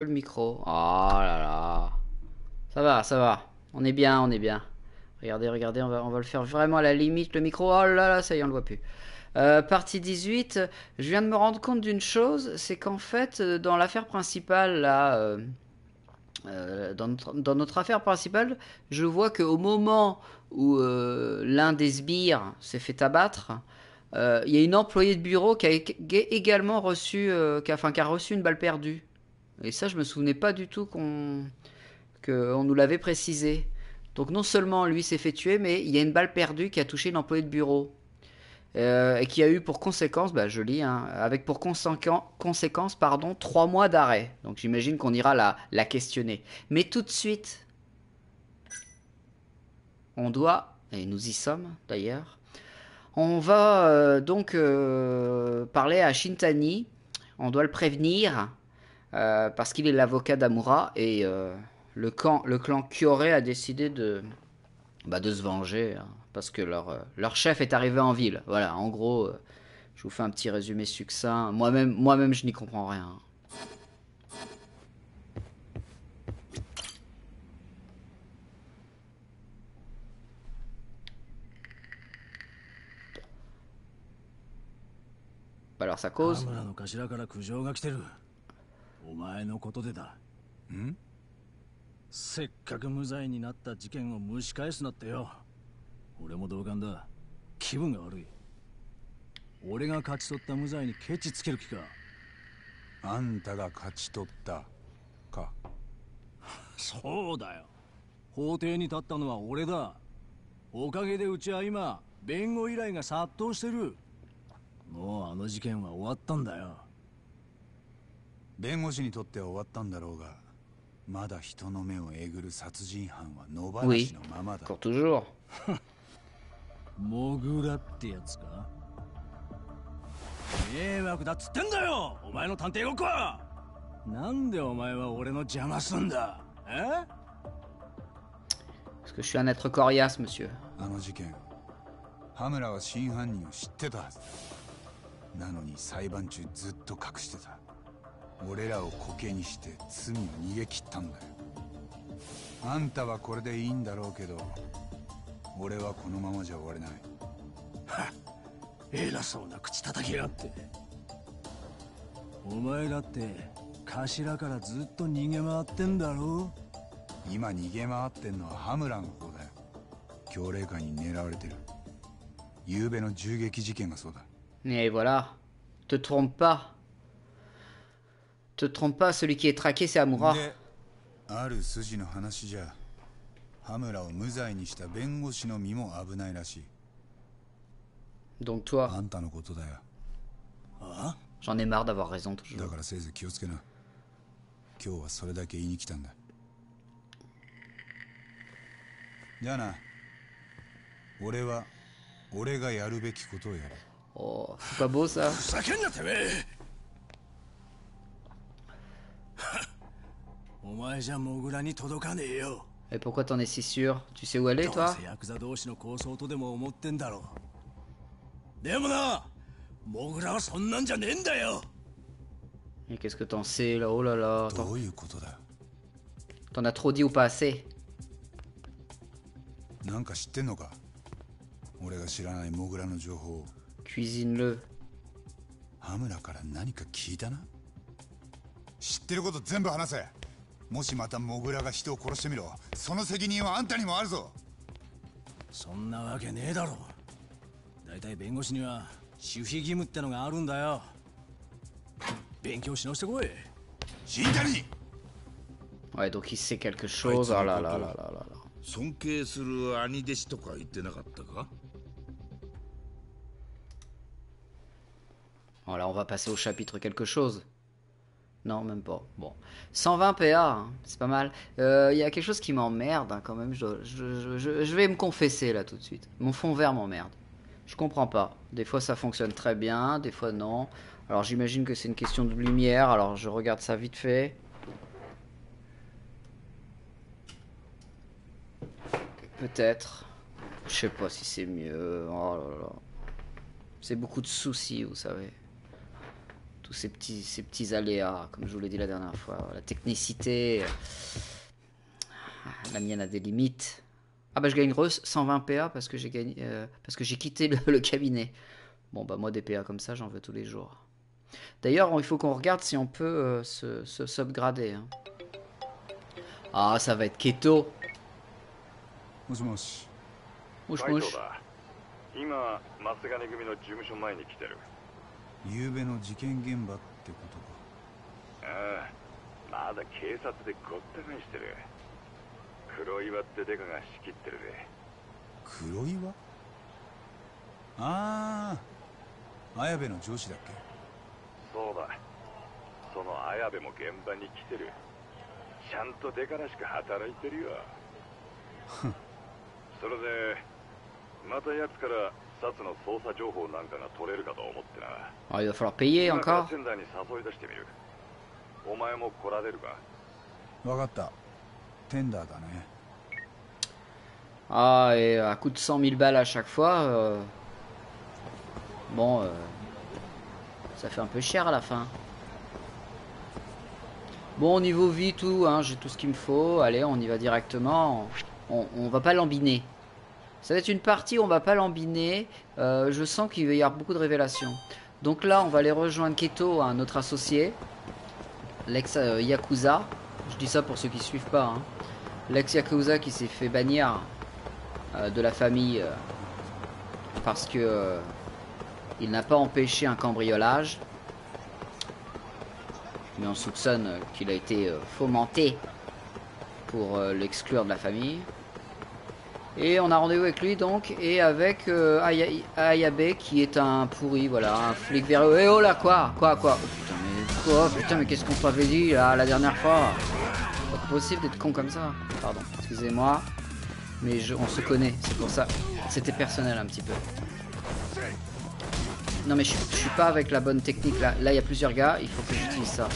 le micro. Oh là là. Ça va, ça va. On est bien, on est bien. Regardez, regardez, on va, le faire vraiment à la limite. Le micro, oh là là, ça y est, on le voit plus. Euh, partie 18, je viens de me rendre compte d'une chose, c'est qu'en fait, euh, dans l'affaire principale, euh, euh, dans, notre, affaire principale, je vois qu'au moment où l'un des sbires s'est fait abattre, il y a une employée de bureau qui a également reçu, a reçu une balle perdue. Et ça, je me souvenais pas du tout qu'on nous l'avait précisé. Donc non seulement lui s'est fait tuer, mais il y a une balle perdue qui a touché une employée de bureau. Euh, et qui a eu pour conséquence, bah, je lis, hein, avec pour conséquence, pardon, trois mois d'arrêt. Donc j'imagine qu'on ira la, la questionner. Mais tout de suite, on doit, et nous y sommes d'ailleurs, on va euh, donc euh, parler à Shintani. On doit le prévenir euh, parce qu'il est l'avocat d'Amura et euh, le, clan Kyoré a décidé de, bah, de se venger hein, parce que leur, euh, leur chef est arrivé en ville. Voilà, en gros, je vous fais un petit résumé succinct. Moi-même, moi-même, je n'y comprends rien. Alors ça cause. お前のことでだ。ん？せっかく無罪になった事件を蒸し返すなってよ。俺も同感だ。気分が悪い。俺が勝ち取った無罪にケチつける気か。あんたが勝ち取った。か。そうだよ。法廷に立ったのは俺だ。おかげでうちは今弁護依頼が殺到してる。もうあの事件は終わったんだよ弁護士にとっては終わったんだろうがまだ人の目をえぐる殺人犯は野放しのままだ、oui, モグラってやつか？迷惑だっつってんだよ！お前の探偵ごっこなんでお前は俺の邪魔すんだ？え？Parce que je suis un être coriace, monsieur. あの事件羽村は真犯人を知ってたはず。だなのに裁判中ずっと隠してた俺らをコケにして罪を逃げ切ったんだよ。あんたはこれでいいんだろうけど俺はこのままじゃ終われない。偉そうな口叩きやがって。お前だって頭からずっと逃げ回ってんだろ今逃げ回ってんのは羽村の方だよ。強霊会に狙われてる。昨べの銃撃事件がそうだ。Et voilà. Te trompe pas. Te trompe pas, celui qui est traqué, c'est Amura. Donc toi. Ah? J'en ai marre d'avoir raison toujours. Oh, c'est pas beau ça. Et pourquoi t'en es si sûr Tu sais où aller どう toi せヤクザ同士の抗争とでも思ってんだろうでもなモグラはそんなんじゃねえんだよ Et qu'est-ce que t'en sais là Oh là là. ど T'en ういうことだ t'en as trop dit ou pas assez なんか知ってんのか俺が知らないモグラの情報を Cuisine-le. 羽村から何か聞いたな 知ってること全部話せ。もしまたモグラが人を殺してみろ。その責任はあんたにもあるぞ。そんなわけねえだろ。大体弁護士には守秘義務ってのがあるんだよ。勉強し直してこい。死んだり。Ouais, donc il sait quelque chose. Oh là là là là là là. 尊敬する兄弟子とか言ってなかったか？Voilà, on va passer au chapitre quelque chose. Non, même pas. Bon. 120 PA, hein, c'est pas mal. Il euh, y a quelque chose qui m'emmerde hein, quand même. Je, je vais me confesser là tout de suite. Mon fond vert m'emmerde. Je comprends pas. Des fois ça fonctionne très bien, des fois non. Alors j'imagine que c'est une question de lumière. Alors je regarde ça vite fait. Peut-être. Je sais pas si c'est mieux. Oh là là. C'est beaucoup de soucis, vous savez tous ces petits, aléas, comme je vous l'ai dit la dernière fois. La technicité, euh, la mienne a des limites. Ah bah je gagne Reus 120 PA parce que j'ai gagné, euh, parce que j'ai quitté le, cabinet. Bon bah moi des PA comme ça j'en veux tous les jours. D'ailleurs il faut qu'on regarde si on peut euh, se, subgrader. Hein. Ah ça va être keto. Mouche mouche. Mouche mouche. 昨べの事件現場ってことか。ああまだ警察でごった返してる。黒岩ってデカが仕切ってるぜ。黒岩？ああ綾部の上司だっけ？そうだ。その綾部も現場に来てる。ちゃんとデカらしく働いてるよ。それでまた奴から Ah, il va falloir payer encore? Ah, et à coup de 100 000 balles à chaque fois, euh, bon, euh... ça fait un peu cher à la fin. Bon, au niveau vie, tout, hein, j'ai tout ce qu'il me faut. Allez, on y va directement. On, va pas lambiner. Ça va être une partie où on va pas l'embiner. Euh, je sens qu'il va y avoir beaucoup de révélations. Donc là, on va aller rejoindre Keto, un autre associé. L'ex-Yakuza. Je dis ça pour ceux qui suivent pas. hein. L'ex-Yakuza qui s'est fait bannir euh, de la famille euh, parce que euh, il n'a pas empêché un cambriolage. Mais on soupçonne euh, qu'il a été euh, fomenté pour euh, l'exclure de la famille. Et on a rendez-vous avec lui donc et avec euh, Aya- Ayabe qui est un pourri, voilà, un flic véreux. Eh oh là quoi Quoi quoi Oh, Putain mais quoi Putain mais qu'est-ce qu'on t'avait dit là la dernière fois? Pas possible d'être con comme ça. Pardon, excusez-moi. Mais je- on se connaît, c'est pour ça. C'était personnel un petit peu. Non mais je suis pas avec la bonne technique là. Là il y a plusieurs gars, il faut que j'utilise ça.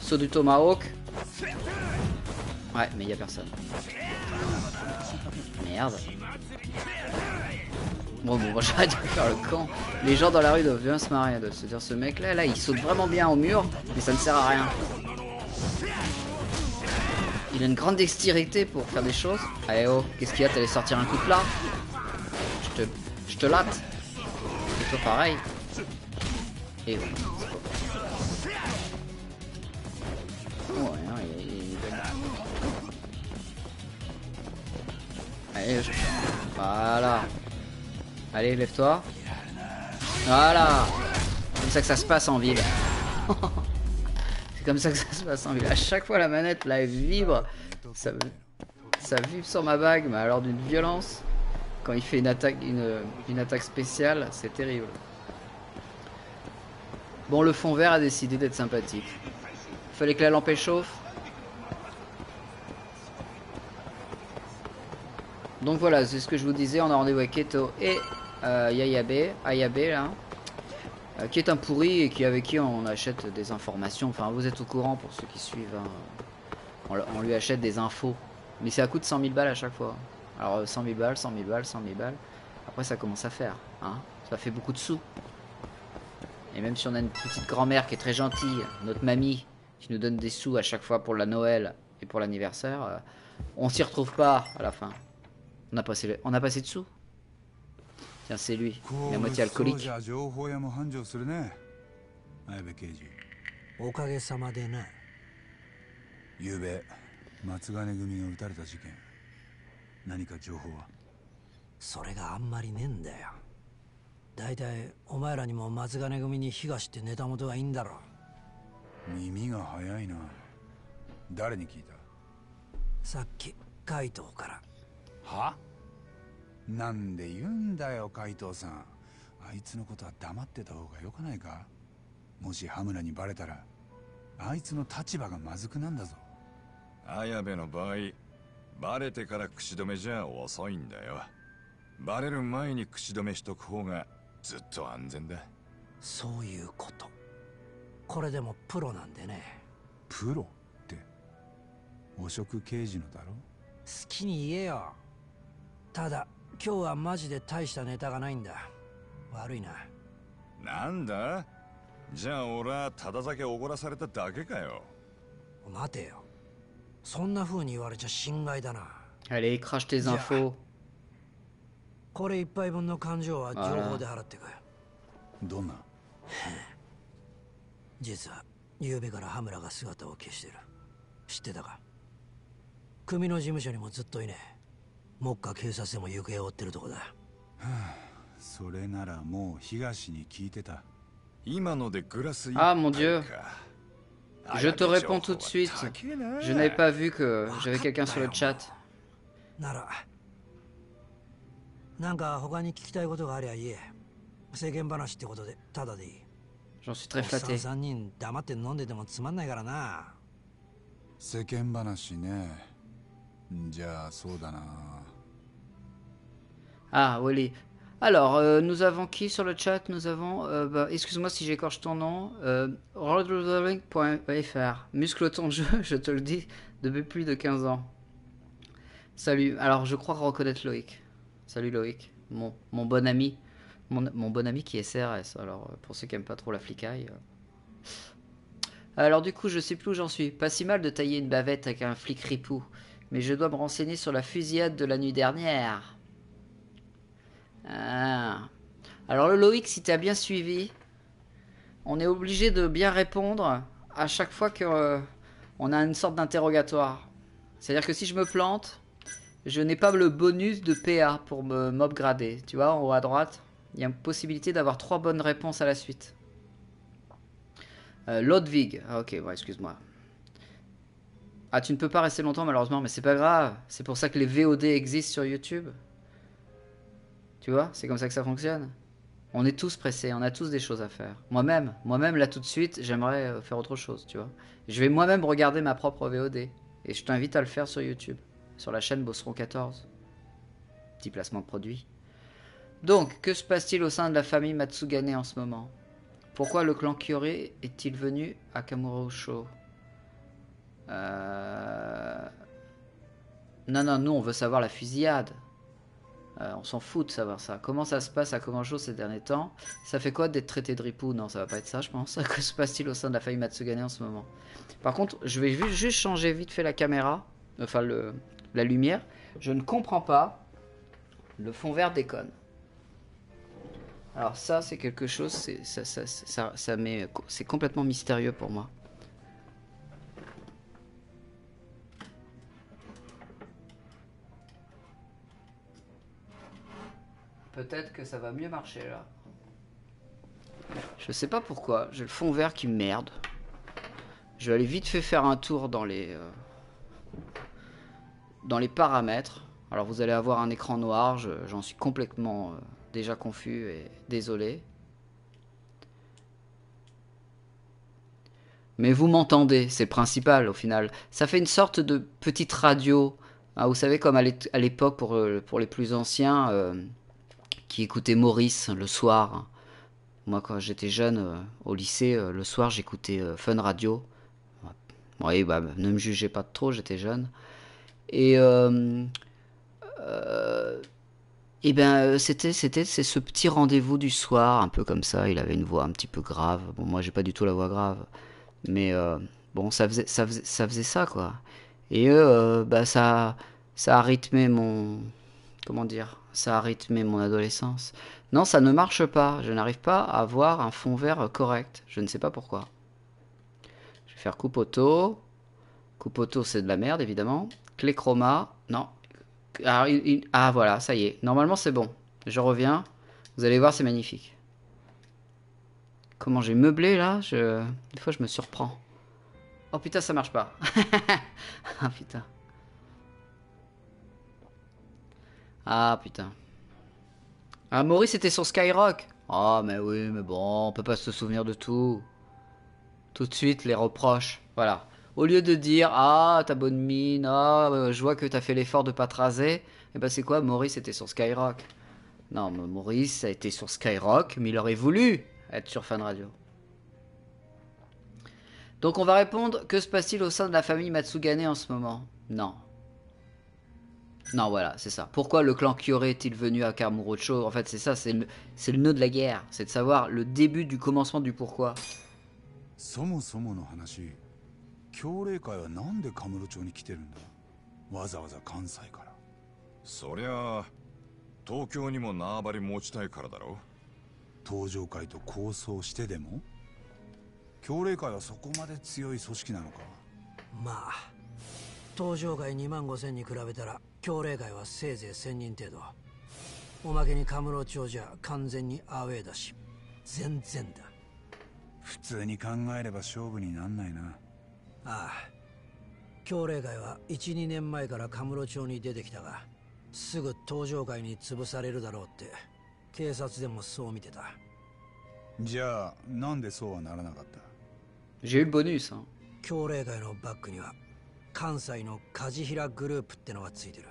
Saut du tomahawk. Ouais mais il a personne. Merde. Bon bon, bon j'arrête de faire le camp. Les gens dans la rue doivent bien se marrer de se dire ce mec là là il saute vraiment bien au mur mais ça ne sert à rien. Il a une grande dextérité pour faire des choses. Allez oh, qu'est-ce qu'il y a? T'allais sortir un coup de plat? Je te, je te latte. Et toi pareil. Et. Oh, Voilà. Allez, lève-toi. Voilà. C'est comme ça que ça se passe en ville. C'est comme ça que ça se passe en ville. À chaque fois, la manette, là, elle vibre. Ça, vibre sur ma bague, mais alors d'une violence. Quand il fait une attaque, une, attaque spéciale, c'est terrible. Bon, le fond vert a décidé d'être sympathique. Fallait que la lampe elle Donc voilà, c'est ce que je vous disais, on a rendez-vous avec Keto et euh, Yayabe, Ayabe là, euh, qui est un pourri et qui avec qui on achète des informations. Enfin, vous êtes au courant pour ceux qui suivent. hein. On, lui achète des infos, mais c'est à coût de 100 000 balles à chaque fois. Alors euh, 100 000 balles, 100 000 balles, 100 000 balles. Après, ça commence à faire, hein. Ça fait beaucoup de sous. Et même si on a une petite grand-mère qui est très gentille, notre mamie, qui nous donne des sous à chaque fois pour la Noël et pour l'anniversaire, euh, on s'y retrouve pas à la fin. On a passé, le- on a passé de sous. Tiens, c'est lui, à moitié alcoolique. じゃ情報屋も繁盛するね綾部刑事おかげさまでな松金組が撃たれた事件何か情報はそれがあんまりねえんだよ大体お前らにも松金組に東ってネタ元がいいんだろ耳が早いな誰に聞いたさっき海藤からは？なんで言うんだよ海藤さん。あいつのことは黙ってた方がよくないか？もし羽村にバレたらあいつの立場がまずくなんだぞ。綾部の場合バレてから口止めじゃ遅いんだよ。バレる前に口止めしとく方がずっと安全だ。そういうこと。これでもプロなんでね。プロって？汚職刑事のだろ？好きに言えよただ今日はマジで大したネタがないんだ。悪いな。なんだ？じゃあ俺はただ酒おごらされただけかよ。待てよ。そんな風に言われちゃ心外だな。Allez, crache tes infos. これ一杯分の勘定は情報で払ってく。どんな？実は昨べから羽村が姿を消してる。知ってたか？組の事務所にもずっといねえ目下警察でも行方を追ってるとこだ。それならもう東に聞いてた。今のでグラス Ah, mon Dieu. か Je te réponds tout de suite. Je n'avais pas vu que j'avais quelqu'un sur le chat. ならなんか他に聞きたいことがありゃ言え。世間話ってことでただでいい。J'en suis très flatté. 3人黙って飲んでてもつまんないからな。世間話ね。じゃあそうだな Ah, Wally. Alors, euh, nous avons qui sur le chat? Nous avons, euh, bah, excuse-moi si j'écorche ton nom, euh. Muscle ton jeu, je te le dis, depuis plus de 15 ans. Salut, alors je crois reconnaître Loïc. Salut Loïc, mon, mon bon ami. Mon, mon bon ami qui est CRS, alors euh, pour ceux qui aiment pas trop la flicaille. Alors du coup, je sais plus où j'en suis. Pas si mal de tailler une bavette avec un flic ripou. Mais je dois me renseigner sur la fusillade de la nuit dernière. Ah. Alors le Loïc, si tu as bien suivi, on est obligé de bien répondre à chaque fois que euh, a une sorte d'interrogatoire. C'est-à-dire que si je me plante, je n'ai pas le bonus de PA pour me m'upgrader. Tu vois, en haut à droite, il y a une possibilité d'avoir trois bonnes réponses à la suite. Euh, Lodvig. Ah, ok, bon, excuse-moi. Ah, tu ne peux pas rester longtemps malheureusement, mais c'est pas grave. C'est pour ça que les VOD existent sur YouTube. Tu vois, c'est comme ça que ça fonctionne. On est tous pressés, on a tous des choses à faire. Moi-même, moi-même là tout de suite, j'aimerais euh, faire autre chose, tu vois. Je vais moi-même regarder ma propre VOD et je t'invite à le faire sur YouTube, sur la chaîne Bosseron 14. Petit placement de produit. Donc, que se passe-t-il au sein de la famille Matsugane en ce moment? Pourquoi le clan Kyori est-il venu à Kamurocho? Euh... Non, non, nous on veut savoir la fusillade. Euh, on s'en fout de savoir ça. Comment ça se passe à Komancho ces derniers temps? Ça fait quoi d'être traité de ripou? Non, ça va pas être ça, je pense. Que se passe-t-il au sein de la famille Matsugane en ce moment? Par contre, je vais ju- juste changer vite fait la caméra, enfin la lumière. Je ne comprends pas. Le fond vert déconne. Alors ça, c'est quelque chose, c'est ça, ça, ça, ça c'est complètement mystérieux pour moi. Peut-être que ça va mieux marcher là. Je sais pas pourquoi, j'ai le fond vert qui me merde. Je vais aller vite fait faire un tour dans les euh, dans les paramètres. Alors vous allez avoir un écran noir, je- j'en suis complètement euh, déjà confus et désolé. Mais vous m'entendez, c'est principal au final. Ça fait une sorte de petite radio. Ah, vous savez, comme à l'é- à l'époque pour, euh, pour les plus anciens qui écoutaient Maurice le soir. Moi, quand j'étais jeune euh, au lycée, euh, le soir, j'écoutais euh, Fun Radio. Oui, bah, ne me jugez pas trop, j'étais jeune. Et, et ben, euh, c'était, c'est ce petit rendez-vous du soir, un peu comme ça. Il avait une voix un petit peu grave. Bon, moi, j'ai pas du tout la voix grave, mais bon, ça faisait, ça ça faisait ça, quoi. Et bah, ça, ça a rythmé mon, comment dire, ça a rythmé mon adolescence. Non, ça ne marche pas. Je n'arrive pas à avoir un fond vert correct. Je ne sais pas pourquoi. Je vais faire coupe auto. Coupe auto, c'est de la merde, évidemment. Clé chroma. Non. Ah, il- il- voilà, ça y est. Normalement, c'est bon. Je reviens. Vous allez voir, c'est magnifique. Comment j'ai meublé là? Des fois, je me surprends. Oh putain, ça marche pas. ah putain. Ah putain. Ah, Maurice était sur Skyrock. Ah, mais oui, mais bon, on peut pas se souvenir de tout. Tout de suite, les reproches. Voilà. Au lieu de dire Ah, ta bonne mine, ah, euh, je vois que t'as fait l'effort de pas te raser, et ben c'est quoi Maurice était sur Skyrock. Non, mais Maurice a été sur Skyrock, mais il aurait voulu être sur Fan Radio. Donc on va répondre Que se passe-t-il au sein de la famille Matsugane en ce moment? Non. Non, voilà, c'est ça. Pourquoi le clan Kyoré est-il venu à Kamurocho En fait, c'est ça, c'est le, le nœud de la guerre. C'est de savoir le début du commencement du pourquoi. そもそもの話協霊会はなんでカムロ町に来てるんだわざわざ関西からそりゃあ東京にも縄張り持ちたいからだろ東上会と構想してでも協霊会はそこまで強い組織なのかまあ東上会2万5千に比べたら協霊会はせいぜい1000人程度。おまけにカムロ町じゃ完全にアウェーだし全然だ。普通に考えれば勝負になんないな。ああ。協霊会は12年前からカムロ町に出てきたがすぐ東上会に潰されるだろうって警察でもそう見てた。じゃあなんでそうはならなかった？J'ai eu le bonus. のバックには関西の梶平グループってのがついてる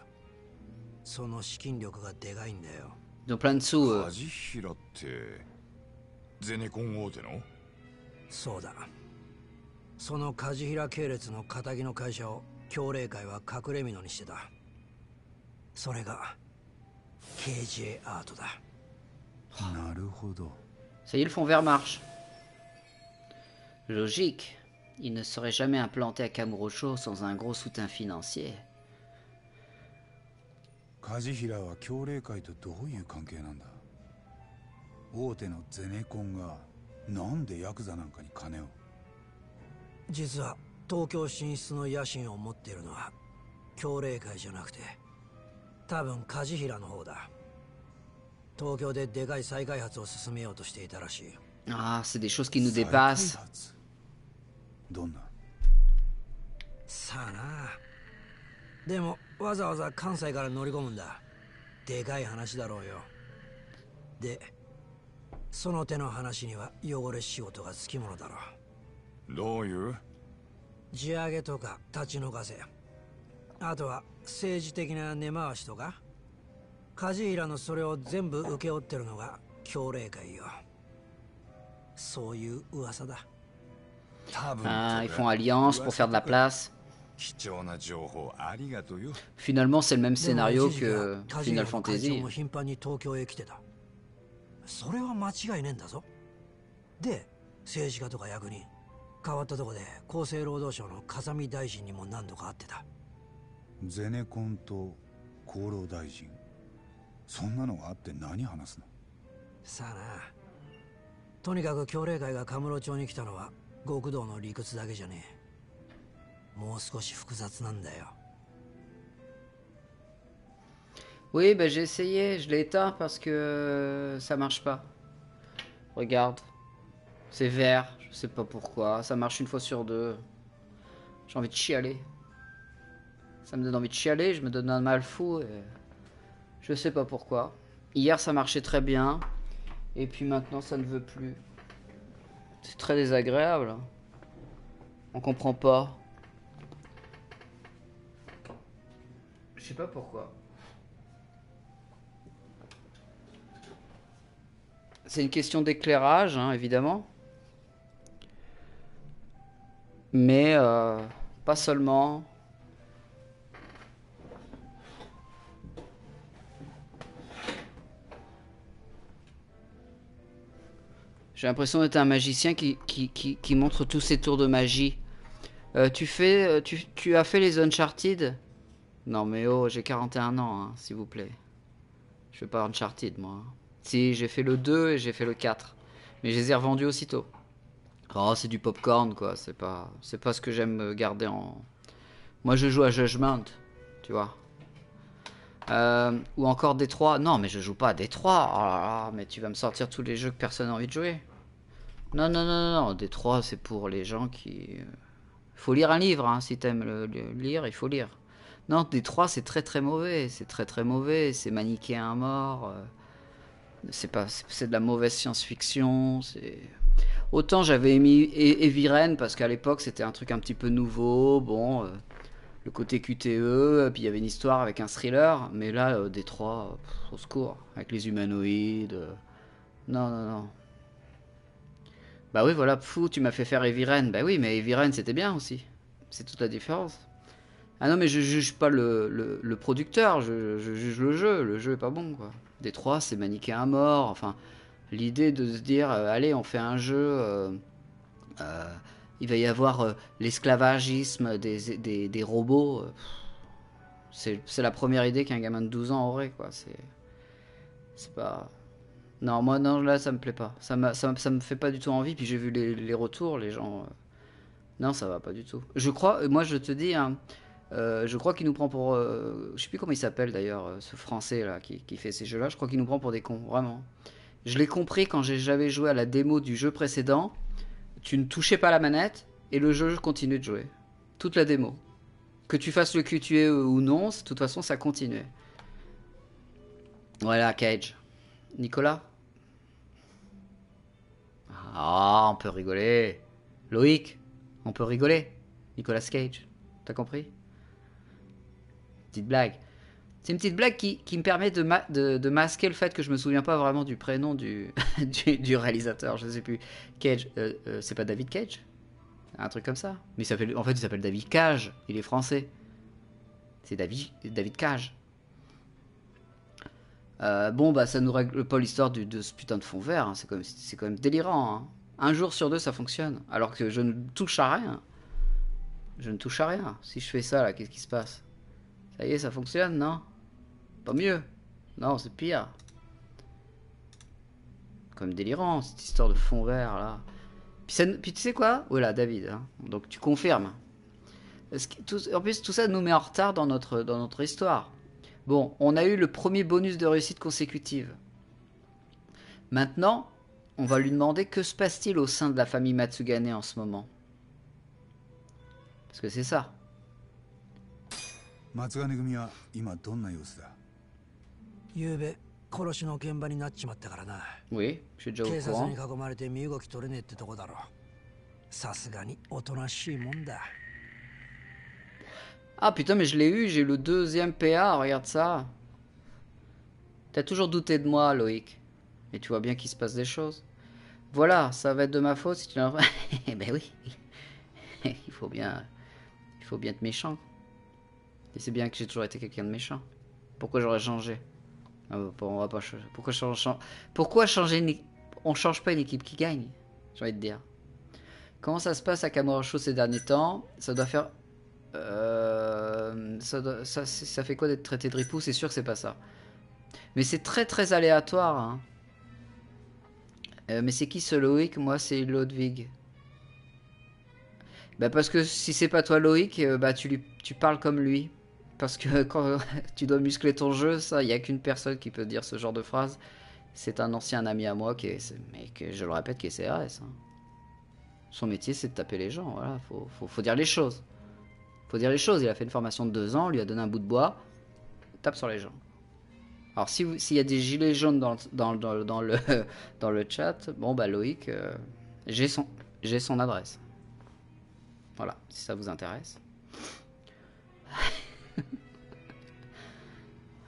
その資金力がでかいんだよ de sous. eux. 梶平ってゼネコン大手のそうだその梶平系列の仇の会社を協霊会は隠れ蓑にしてたそれが KJ アートだなるほど Ça y est, ils font vers marche. Logique. Ils ne seraient jamais implantés à Kamurocho sans un gros soutien financier. 梶平は協霊会とどういう関係なんだ？大手のゼネコンがなんでヤクザなんかに金を？実は東京進出の野心を持っているのは協霊会じゃなくて多分梶平の方だ。東京ででかい再開発を進めようとしていたらしい Ah, c'est des choses qui nous 再 dépassent. 開発？どんな？さあな。でもわざわざ関西から乗り込むんだ。でかい話だろうよ。でその手の話には汚れ仕事がつきものだろう。どういう？地上げとか立ち退かせ。あとは政治的な根回しとか。梶平のそれを全部請け負ってるのが協霊会よ。そういう噂だ。多分 Ah, ils font alliance pour faire de la place. 貴重な情報ありがとうよ。Finalement, c'est le même scénario que Final Fantasy. も頻繁に東京へ来てた。それは間違いねえんだぞ。で政治家とか役人変わったとこで厚生労働省の風見大臣にも何度か会ってた。ゼネコンと厚労大臣。そんなのがあって何話すの？さあな。とにかく協霊会がカムロ町に来たのは極道の理屈だけじゃねえ もう少し複雑なんだよ Oui, bah, j'ai essayé, je l'ai éteint parce que ça marche pas. Regarde. C'est vert, je sais pas pourquoi. Ça marche une fois sur deux. J'ai envie de chialer. Ça me donne envie de chialer, je me donne un mal fou. Et... Je sais pas pourquoi. Hier ça marchait très bien. Et puis maintenant ça ne veut plus. C'est très désagréable. On comprend pas. Sais pas pourquoi. C'est une question d'éclairage, hein, évidemment. Mais euh, pas seulement. J'ai l'impression d'être un magicien qui, qui, qui, montre tous ses tours de magie. Euh, tu, fais, euh, tu, tu as fait les Uncharted? Non mais oh, j'ai 41 ans, hein, s'il vous plaît. Je fais pas Uncharted, moi. Si, j'ai fait le 2 et j'ai fait le 4. Mais je les ai revendus aussitôt. Oh, c'est du popcorn, quoi. C'est pas, c'est pas ce que j'aime garder en. Moi, je joue à Judgment, tu vois. Euh, ou encore Détroit. Non, mais je joue pas à Détroit. Oh là là, mais tu vas me sortir tous les jeux que personne n'a envie de jouer. Non, non, non, non. Détroit, c'est pour les gens qui. Faut lire un livre, hein. Si t'aimes le lire, il faut lire. Non, Détroit, c'est très très mauvais. C'est très très mauvais. C'est manichéen à mort. euh, c'est pas c'est- de la mauvaise science-fiction c'est autant j'avais émis Eviren parce qu'à l'époque c'était un truc un petit peu nouveau bon euh, le côté QTE puis il y avait une histoire avec un thriller mais là euh, Détroit euh, pff, au secours avec les humanoïdes euh, non non non bah oui voilà fou tu m'as fait faire Eviren bah oui mais Eviren c'était bien aussi c'est toute la différence Ah non, mais je juge pas le, le, producteur, je, juge le jeu. Le jeu est pas bon, quoi. Détroit, c'est manichéen à mort. Enfin, l'idée de se dire, euh, allez, on fait un jeu. euh, euh, il va y avoir l'esclavagisme des, des, robots. C'est la première idée qu'un gamin de 12 ans aurait, quoi. C'est. Pas. Non, moi, non, là, ça me plaît pas. Ça, ça, ça me fait pas du tout envie. Puis j'ai vu les, les retours, les gens. Non, ça va pas du tout. Je crois, moi, je te dis, hein, euh, je crois qu'il nous prend pour. euh, je sais plus comment il s'appelle d'ailleurs, euh, ce français là qui, fait ces jeux-là. Je crois qu'il nous prend pour des cons, vraiment. Je l'ai compris quand j'avais joué à la démo du jeu précédent. Tu ne touchais pas la manette et le jeu continuait de jouer. Toute la démo. Que tu fasses le tuer ou non, de toute façon, ça continuait. Voilà, Cage. Nicolas? Ah, on peut rigoler. Loïc, on peut rigoler. Nicolas Cage. T'as compris? Petite blague. C'est une petite blague qui, me permet de, ma- de, de masquer le fait que je me souviens pas vraiment du prénom du, réalisateur. Je sais plus. Cage, euh, euh, c'est pas David Cage? Un truc comme ça. Mais s'appelle, en fait, il s'appelle David Cage. Il est français. C'est David, David Cage. Euh, bon, bah, ça nous règle pas l'histoire de ce putain de fond vert. hein. C'est quand, même- c'est quand même délirant. hein. Un jour sur deux, ça fonctionne. Alors que je ne touche à rien. Je ne touche à rien. Si je fais ça, là, qu'est-ce qui se passe? Ça y est, ça fonctionne, non? Pas mieux. Non, c'est pire. Comme délirant, cette histoire de fond vert, là. Puis, tu sais quoi? Voilà, David. hein. Donc tu confirmes. En plus, tout ça nous met en retard dans notre, dans notre histoire. Bon, on a eu le premier bonus de réussite consécutive. Maintenant, on va lui demander que se passe-t-il au sein de la famille Matsugane en ce moment? Parce que c'est ça. 松金組は今どんな様子だ昨べ殺しの現場になっちまったからな Oui, je suis déjà 警 au 察 courant. に囲まれて身動き取れねえってとこだろさすがにおとなしいもんだ Ah putain, mais je l'ai eu, j'ai eu le deuxième PA, regarde ça. T'as toujours douté de moi, Loïc. Et tu vois bien qu'il se passe des choses. Voilà, ça va être de ma faute si tu l'as... Eh ben oui. il faut bien... Il faut bien être méchant. C'est bien que j'ai toujours été quelqu'un de méchant. Pourquoi j'aurais changé? Ah, bah, On va pas changer. Pourquoi, change- chan- Pourquoi changer une... On change pas une équipe qui gagne J'ai envie de dire. Comment ça se passe à Kamurocho ces derniers temps? Ça doit faire euh, ça, ça, ça fait quoi d'être traité de ripou? C'est sûr que c'est pas ça. Mais c'est très très aléatoire. hein. Euh, mais c'est qui ce Loïc? Moi, c'est Lodvig. Bah parce que si c'est pas toi Loïc, euh, bah tu, lui, tu parles comme lui. Parce que quand tu dois muscler ton jeu, ça, il y a qu'une personne qui peut dire ce genre de phrase. C'est un ancien ami à moi qui mais que je le répète, qui est CRS. hein. Son métier, c'est de taper les gens. Voilà, faut, faut, dire les choses. Faut dire les choses. Il a fait une formation de deux ans, on lui a donné un bout de bois, tape sur les gens. Alors, s'il y a des gilets jaunes dans, dans, dans, dans le, dans le chat, bon, bah Loïc, euh, j'ai son, son adresse. Voilà, si ça vous intéresse.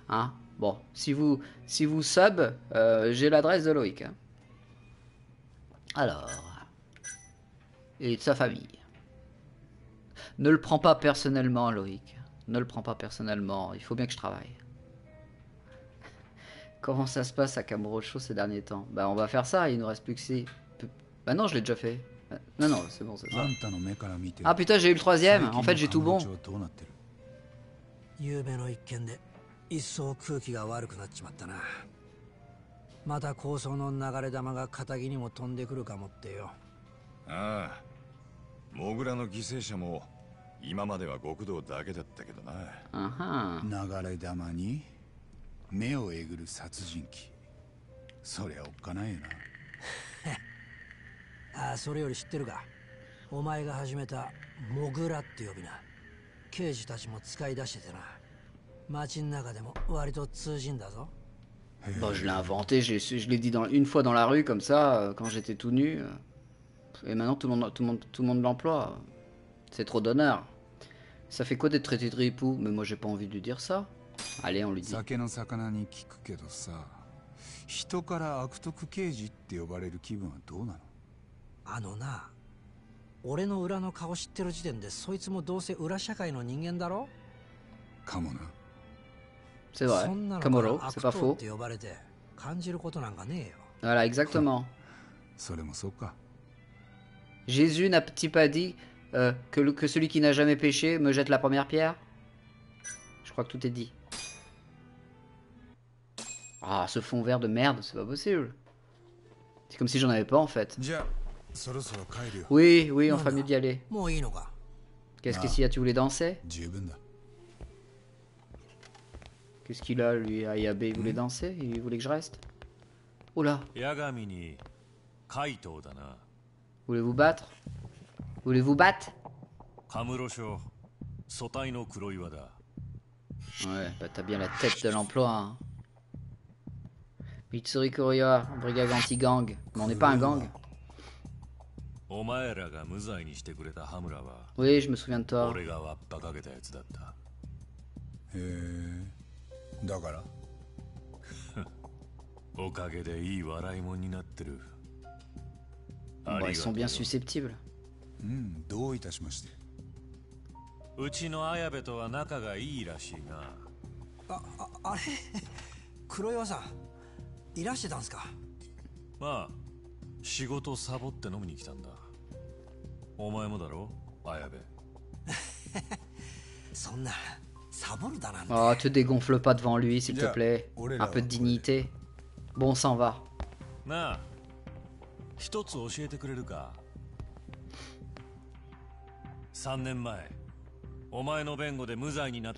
Hein. Bon, si vous, si vous sub, euh, j'ai l'adresse de Loïc. Alors. Et de sa famille. Ne le prends pas personnellement, Loïc. Ne le prends pas personnellement. Il faut bien que je travaille. Comment ça se passe à Camarocho ces derniers temps? Bah, on va faire ça. Il nous reste plus que si. Bah, non, je l'ai déjà fait. Bah, non, non, c'est bon, c'est ça. Ah putain, j'ai eu le troisième. En fait, j'ai tout bon. 一層空気が悪くなっちまったな。また高層の流れ弾が片木にも飛んでくるかもってよ。ああ。モグラの犠牲者も今までは極道だけだったけどな。Ah ah. 流れ弾に目をえぐる殺人鬼。そりゃおっかないよな。ああそれより知ってるか。お前が始めたモグラって呼びな。刑事たちも使い出しててな街の中でも割と通じんだぞ Bon, je l'ai inventé. Je l'ai su- je l'ai dit dans, une fois dans la rue, comme ça, euh, quand j'étais tout nu. euh. Et maintenant, tout le monde, tout le monde, tout le monde l'emploie. C'est trop d'honneur. Ça fait quoi d'être traité de ripou Mais moi, j'ai pas envie de lui dire ça. Allez, on lui dit. 酒の魚に聞くけどさ人から悪徳刑事って呼ばれる気分はどうなのあのな俺の裏の顔知ってる時点でそいつもどうせ裏社会の人間だろ かもな C'est vrai. Kamoro, c'est pas faux. Voilà, exactement. Jésus n'a-t-il pas dit euh, que, celui qui n'a jamais péché me jette la première pierre? Je crois que tout est dit. Ah, ce fond vert de merde, c'est pas possible. C'est comme si j'en avais pas en fait. Oui, oui, on fera mieux d'y aller. Qu'est-ce que ah. s'il y a Tu voulais danser? Qu'est-ce qu'il a, lui, Ayabe Il voulait hmm. danser Il voulait que je reste Oula. Voulez-vous battre? Voulez-vous battre? Ouais, bah t'as bien la tête de l'emploi. Hein. Mitsuri Kuroya, brigade anti-gang. Mais on n'est pas un gang. Oui, je me souviens de toi. だから。おかげでいい笑いもんになってる。あ Bon, り ils が sont とう bien susceptibles. うんどういたしまして。うちの綾部とは仲がいいらしいな。あああれ？黒岩さんいらしてたんすか？まあ仕事サボって飲みに来たんだ。お前もだろ？綾部。そんな Oh, te dégonfle pas devant lui, s'il te plaît. Un peu de dignité. Bon, s'en va.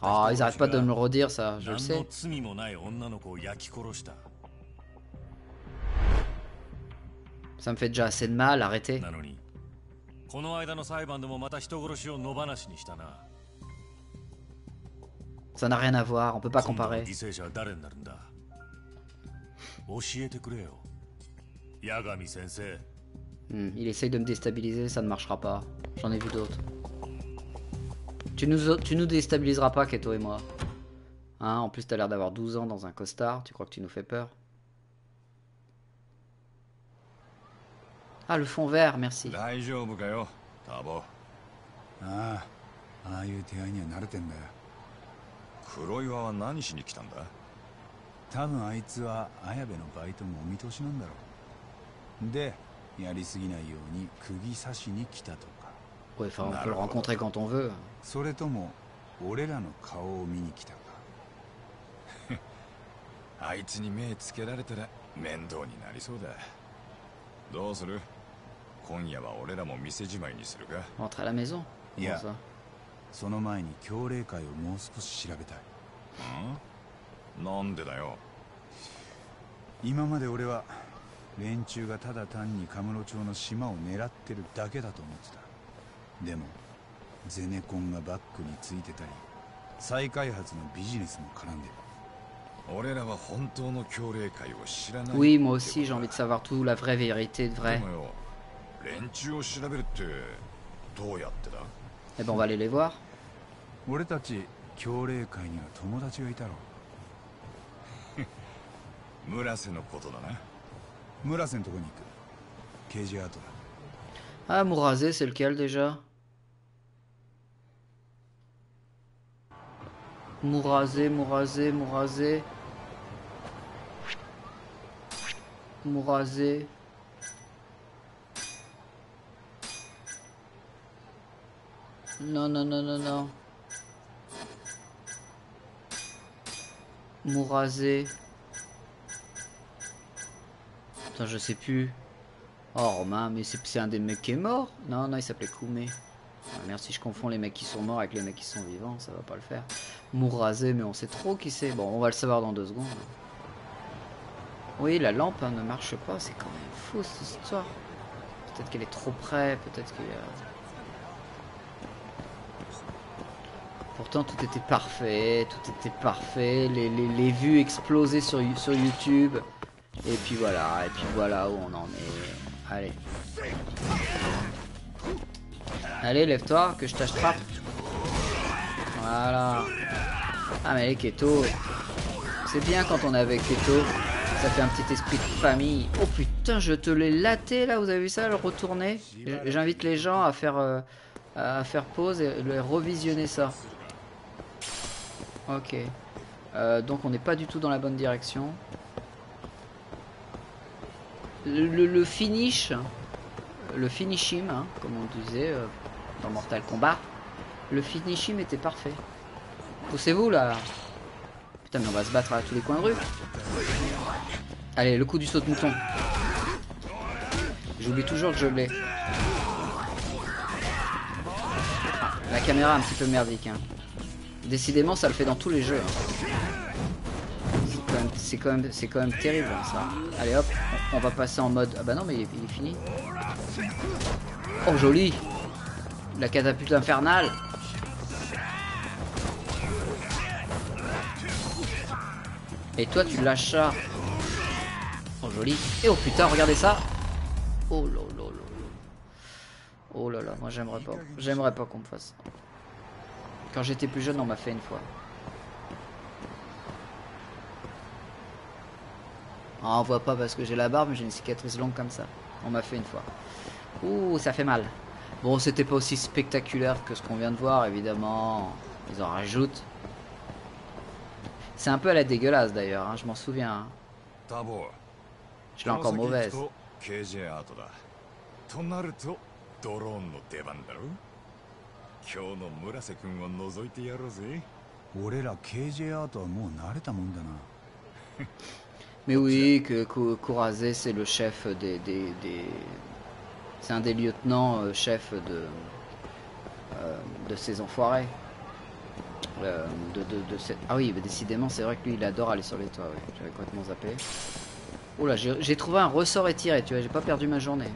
Oh, ils arrêtent pas de me redire ça, je le sais. Ça me fait déjà assez de mal, arrêtez. Ça n'a rien à voir, on peut pas comparer. Hmm, il essaye de me déstabiliser, ça ne marchera pas. J'en ai vu d'autres. Tu nous, nous déstabiliseras pas, Keto et moi. Hein, en plus, t'as l'air d'avoir 12 ans dans un costard, tu crois que tu nous fais peur? Ah, le fond vert, merci. Ah, 黒岩は何しに来たんだ？多分あいつは綾部のバイトもお見通しなんだろう。でやりすぎないように釘刺しに来たとか。Ouais, enfin, on peut le rencontrer quand on veut. それとも俺らの顔を見に来たか。あいつに目つけられたら面倒になりそうだ。どうする？今夜は俺らも店じまいにするか？Rentre à la maison. Comment Yeah. ça その前に協励会をもう少し調べたい。ん？なんでだよ。今まで俺は連中がただ単にカムロ町の島を狙ってるだけだと思ってた。でもゼネコンがバックについてたり再開発のビジネスも絡んでる。俺らは本当の協励会を知らない。Oui, moi aussi, j'ai envie de savoir tout, la vraie vérité, de で vrai. もよ連中を調べるってどうやってだ Eh ben, on va aller les voir. 俺たち協励会には友達がいたろ村瀬のことだな村瀬のとこに行く刑事アートだ Ah, Mourazé, c'est lequel déjà Mourazé, Mourazé, Mourazé. Mourazé. Non, non, non, non, non. Mourazé. Putain, je sais plus. Oh Romain, mais c'est c'est un des mecs qui est mort Non, non, il s'appelait Koumé. Ah, merde, si je confonds les mecs qui sont morts avec les mecs qui sont vivants, ça va pas le faire. Mourazé, mais on sait trop qui c'est. Bon, on va le savoir dans deux secondes. Oui, la lampe hein, ne marche pas, c'est quand même fou cette histoire. Peut-être qu'elle est trop près, peut-être qu'il y a... Pourtant, tout était parfait, tout était parfait, les, les, les vues explosaient sur, sur YouTube. Et puis voilà, et puis voilà où on en est. Allez. Allez, lève-toi, que je t'attrape. Voilà. Ah mais les Keto. C'est bien quand on est avec Keto. Ça fait un petit esprit de famille. Oh putain, je te l'ai laté là, vous avez vu ça, le retourner? J'invite les gens à faire, euh, à faire pause et le revisionner ça. Ok. Euh, donc on n'est pas du tout dans la bonne direction. Le, finish, le finishim, hein, comme on disait euh, dans Mortal Kombat, le finishim était parfait. Poussez-vous là Putain mais on va se battre à tous les coins de rue. Allez, le coup du saut de mouton. J'oublie toujours que je l'ai. La caméra un petit peu merdique. hein. Décidément, ça le fait dans tous les jeux. hein. C'est quand même- quand, même, terrible hein, ça. Allez hop, on, va passer en mode. Ah bah non, mais il est, fini. Oh joli La catapulte infernale Et toi tu lâches ça. Oh joli. Et oh putain, regardez ça Oh là. Oh là là, moi j'aimerais pas. J'aimerais pas qu'on me fasse ça. Quand j'étais plus jeune, on m'a fait une fois. Ah, on voit pas parce que j'ai la barbe, mais j'ai une cicatrice longue comme ça. On m'a fait une fois. Ouh, ça fait mal. Bon, c'était pas aussi spectaculaire que ce qu'on vient de voir, évidemment. Ils en rajoutent. C'est un peu à la dégueulasse d'ailleurs, hein, je m'en souviens. Hein. Je l'ai encore mauvaise. 今日の村瀬君を覗いてやろうぜ俺ら KJ アートはもう慣れたもんだな Mais oui, que Ko- Kurazé, c'est le chef des. des, des- C'est un des lieutenants euh, chefs de. euh, de ces enfoirés. Euh, de, de, de cette- Ah oui, mais décidément, c'est vrai que lui, il adore aller sur les toits. oui. J'avais complètement zappé. Oh là, j'ai j'ai trouvé un ressort étiré, tu vois, j'ai pas perdu ma journée.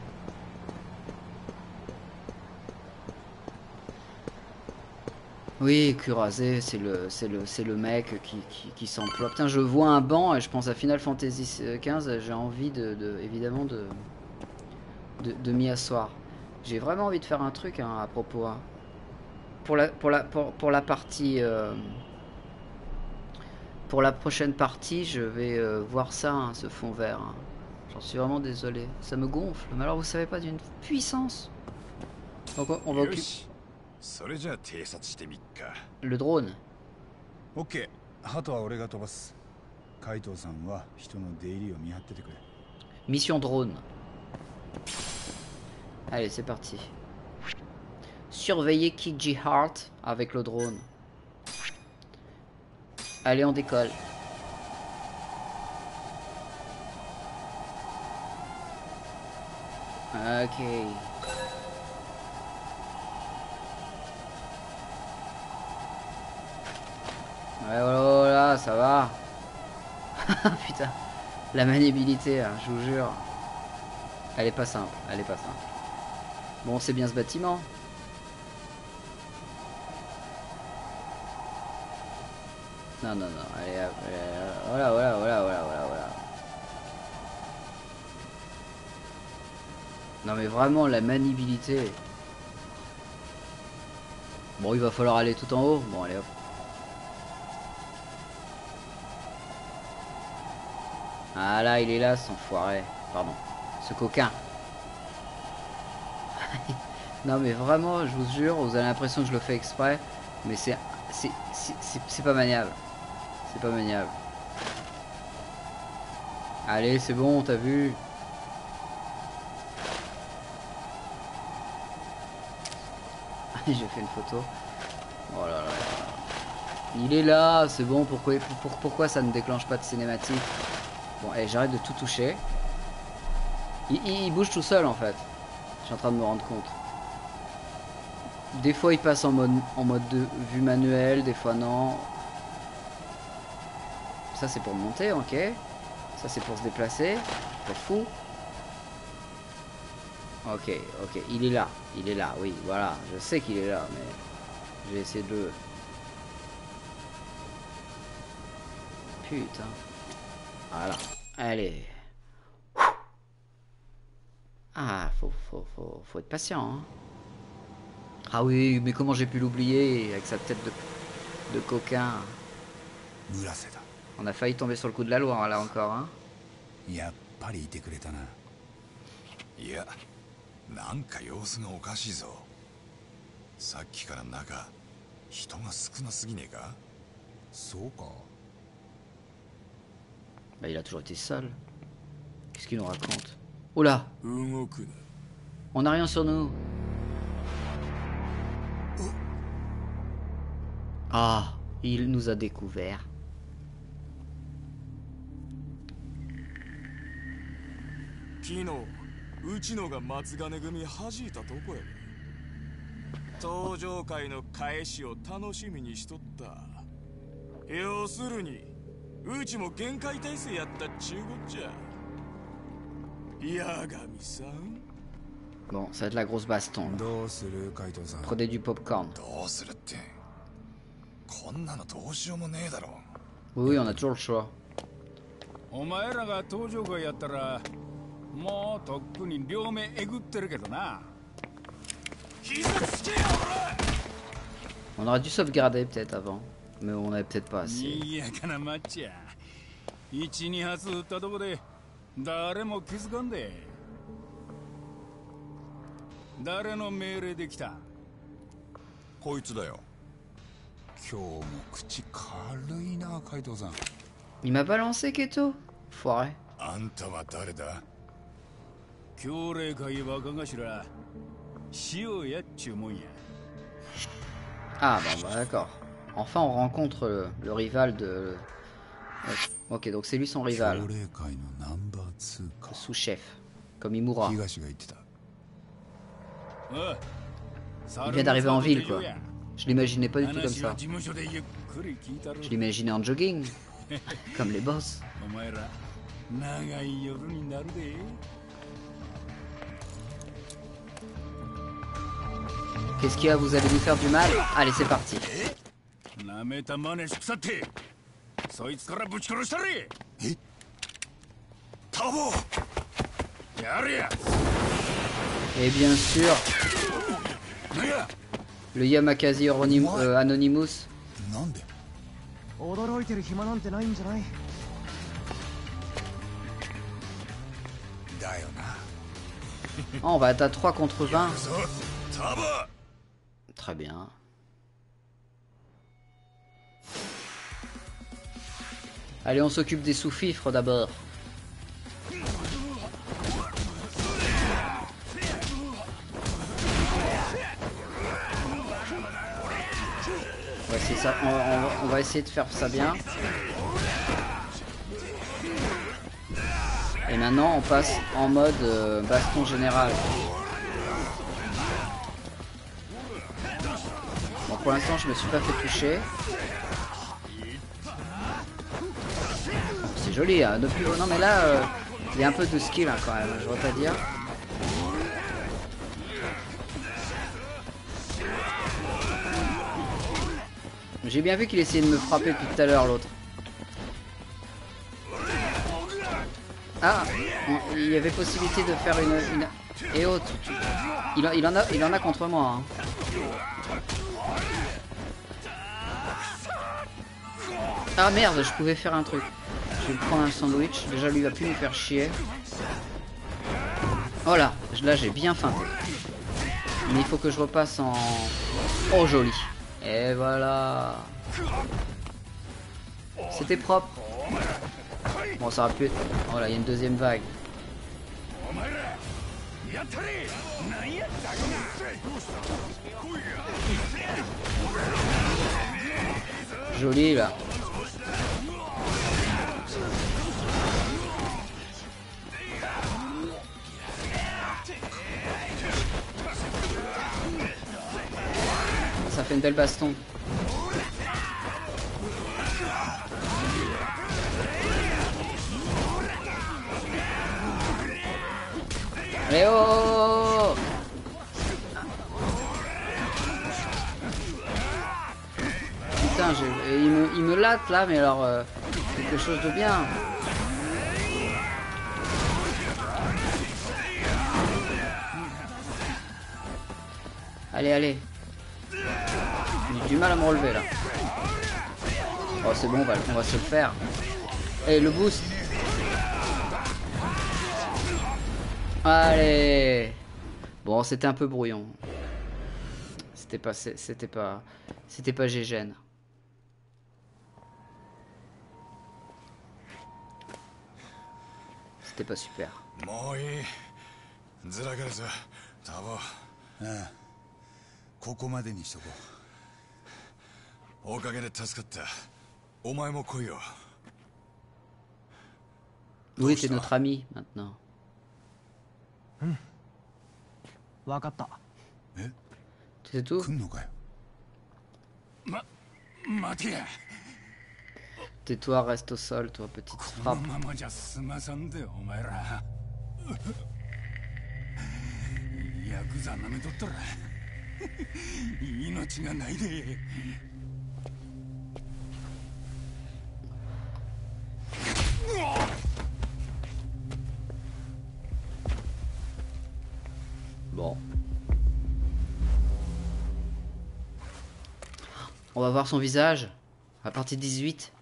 Oui, Kurazé, c'est le, c'est le, c'est le mec qui, qui, qui s'emploie. Putain, je vois un banc et je pense à Final Fantasy XV. J'ai envie de, de- évidemment, de, de, de m'y asseoir. J'ai vraiment envie de faire un truc hein, à propos. hein. Pour la, pour la, pour, pour la partie, euh, pour la prochaine partie, je vais euh, voir ça, hein, ce fond vert. J'en suis vraiment désolé. Ça me gonfle. Mais alors, vous savez pas d'une puissance. Donc, on- va よ occuper le drone. Ok. Mission drone. Allez, c'est parti. Surveiller Kiji Hart avec le drone. Allez, on décolle. Ok. Ouais, voilà, voilà, ça va. Putain. La maniabilité, hein, je vous jure. Elle est pas simple, elle est pas simple. Bon, c'est bien ce bâtiment. Non, non, non, allez, allez, voilà, voilà, voilà, voilà, voilà, voilà. Non, mais vraiment, la maniabilité. Bon, il va falloir aller tout en haut. Bon, allez, hop. Ah là, il est là, son foiré. Pardon. Ce coquin. non mais vraiment, je vous jure, vous avez l'impression que je le fais exprès. Mais c'est... C'est pas maniable. C'est pas maniable. Allez, c'est bon, t'as vu. J'ai fait une photo. Oh là là là. Il est là, c'est bon, pourquoi, pour- pourquoi ça ne déclenche pas de cinématique? Bon, allez, j'arrête de tout toucher. Il bouge tout seul en fait. Je suis en train de me rendre compte. Des fois il passe en mode, en mode de vue manuelle, des fois non. Ça c'est pour monter, ok. Ça c'est pour se déplacer. Pas fou. Ok, ok, il est là. Il est là, oui, voilà. Je sais qu'il est là, mais je vais essayer de le... Putain. Voilà. Allez. Ah, faut, faut, faut, faut être patient. Hein. Ah oui, mais comment j'ai pu l'oublier avec sa tête de, de coquin? On a failli tomber sur le coup de la loi là encore. Hein. Bah, il a toujours été sale. Qu'est-ce qu'il nous raconte? Oula. On n'a rien sur nous. Ah! Il nous a découvert. Kino, Uchino ga Matsuganegumi Hajita Tokwe. Toujokaïno Kaeshiotanosiministota. Yo Sureni. 昨日うちのが松金組弾いたとこやで登場会の返しを楽しみにしとった要するにうちも限界体制やったっちゅうこっちゃ八神さん Bon, ça va être la grosse baston. là. どうする海藤さん Prenez du popcorn. どうするってこんなのどうしようもねえだろ Oui, oui, on a toujours le choix. お前らが登場会やったらもうとっくに両目えぐってるけどな On aurait dû sauvegarder peut-être avant. Mais on avait peut-être pas assez. にやかなマッチや12発撃ったとこで誰も気づかんで誰の命令で来たこいつだよ今日も口軽いな海藤さん Il m'a balancé Keto. Foiré. あんたは誰だ強霊会若頭塩やっちゅうもんや Ah, bon, bah d'accord. Enfin, on rencontre le, rival de. Euh, ok, donc c'est lui son rival. Le sous-chef, comme Imura. Il vient d'arriver en ville, quoi. Je l'imaginais pas du tout comme ça. Je l'imaginais en jogging, comme les boss. Qu'est-ce qu'il y a Vous allez nous faire du mal? Allez, c'est parti. なめた真似しくさってそいつからぶち殺したれタボやれや Et bien sûr, le Yamakasi Oronim- euh, Anonymous. なんで驚いてる暇なんてないんじゃないだよな Ah, on va être à 3 contre 20. ぞタボ Très bien. Allez, on s'occupe des sous-fifres d'abord. Va essayer, ça, on va essayer de faire ça bien. Et maintenant, on passe en mode euh, baston général. Bon, pour l'instant, je me suis pas fait toucher. Joli, hein, de plus... Non, mais là, euh, il y a un peu de skill quand même, je voudrais pas dire. J'ai bien vu qu'il essayait de me frapper depuis tout à l'heure, l'autre. Ah, il y avait possibilité de faire une... Et en- il en a, il en a contre moi. hein. Ah merde, je pouvais faire un truc. Je vais me prendre un sandwich. Déjà, lui va plus me faire chier. Voilà, là j'ai bien faim. Mais il faut que je repasse en... Oh joli. Et voilà. C'était propre. Bon, ça aurait pu être... Oh là, il y a une deuxième vague. Joli là. Ça fait une belle baston. Allez oh, oh, oh Putain, j'ai- et il me, il me latte là, mais alors euh, quelque chose de bien. Allez, allez. J'ai du mal à me relever là. Oh, c'est bon, on va, on va se le faire. Et le boost. Allez. Bon, c'était un peu brouillon. C'était pas, c'était pas, c'était pas gégène. C'était pas super. Oui, c'est notre ami maintenant. Hmm. C'est tout Tais-toi, reste au sol, toi, petite frappe. Bon. On va voir son visage à partir 18.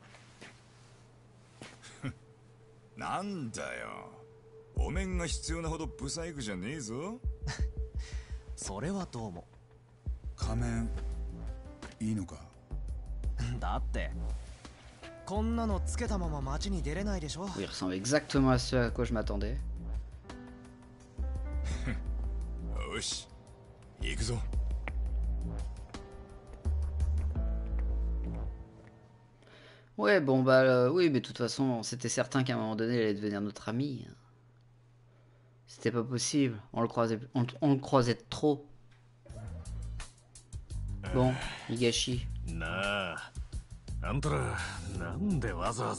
なんだよ。お面が必要なほどブサイクじゃねえぞ。それはどうも。仮面いいのか？だってこんなのつけたまま街に出れないでしょ。Il ressemble exactement à ce à quoi je m'attendais. よし行くぞ Ouais, bon, bah euh, oui, mais de toute façon, c'était certain qu'à un moment donné, elle allait devenir notre amie. C'était pas possible. On le croisait, on, le croisait trop. Bon, Higashi. Na, antra, nande waza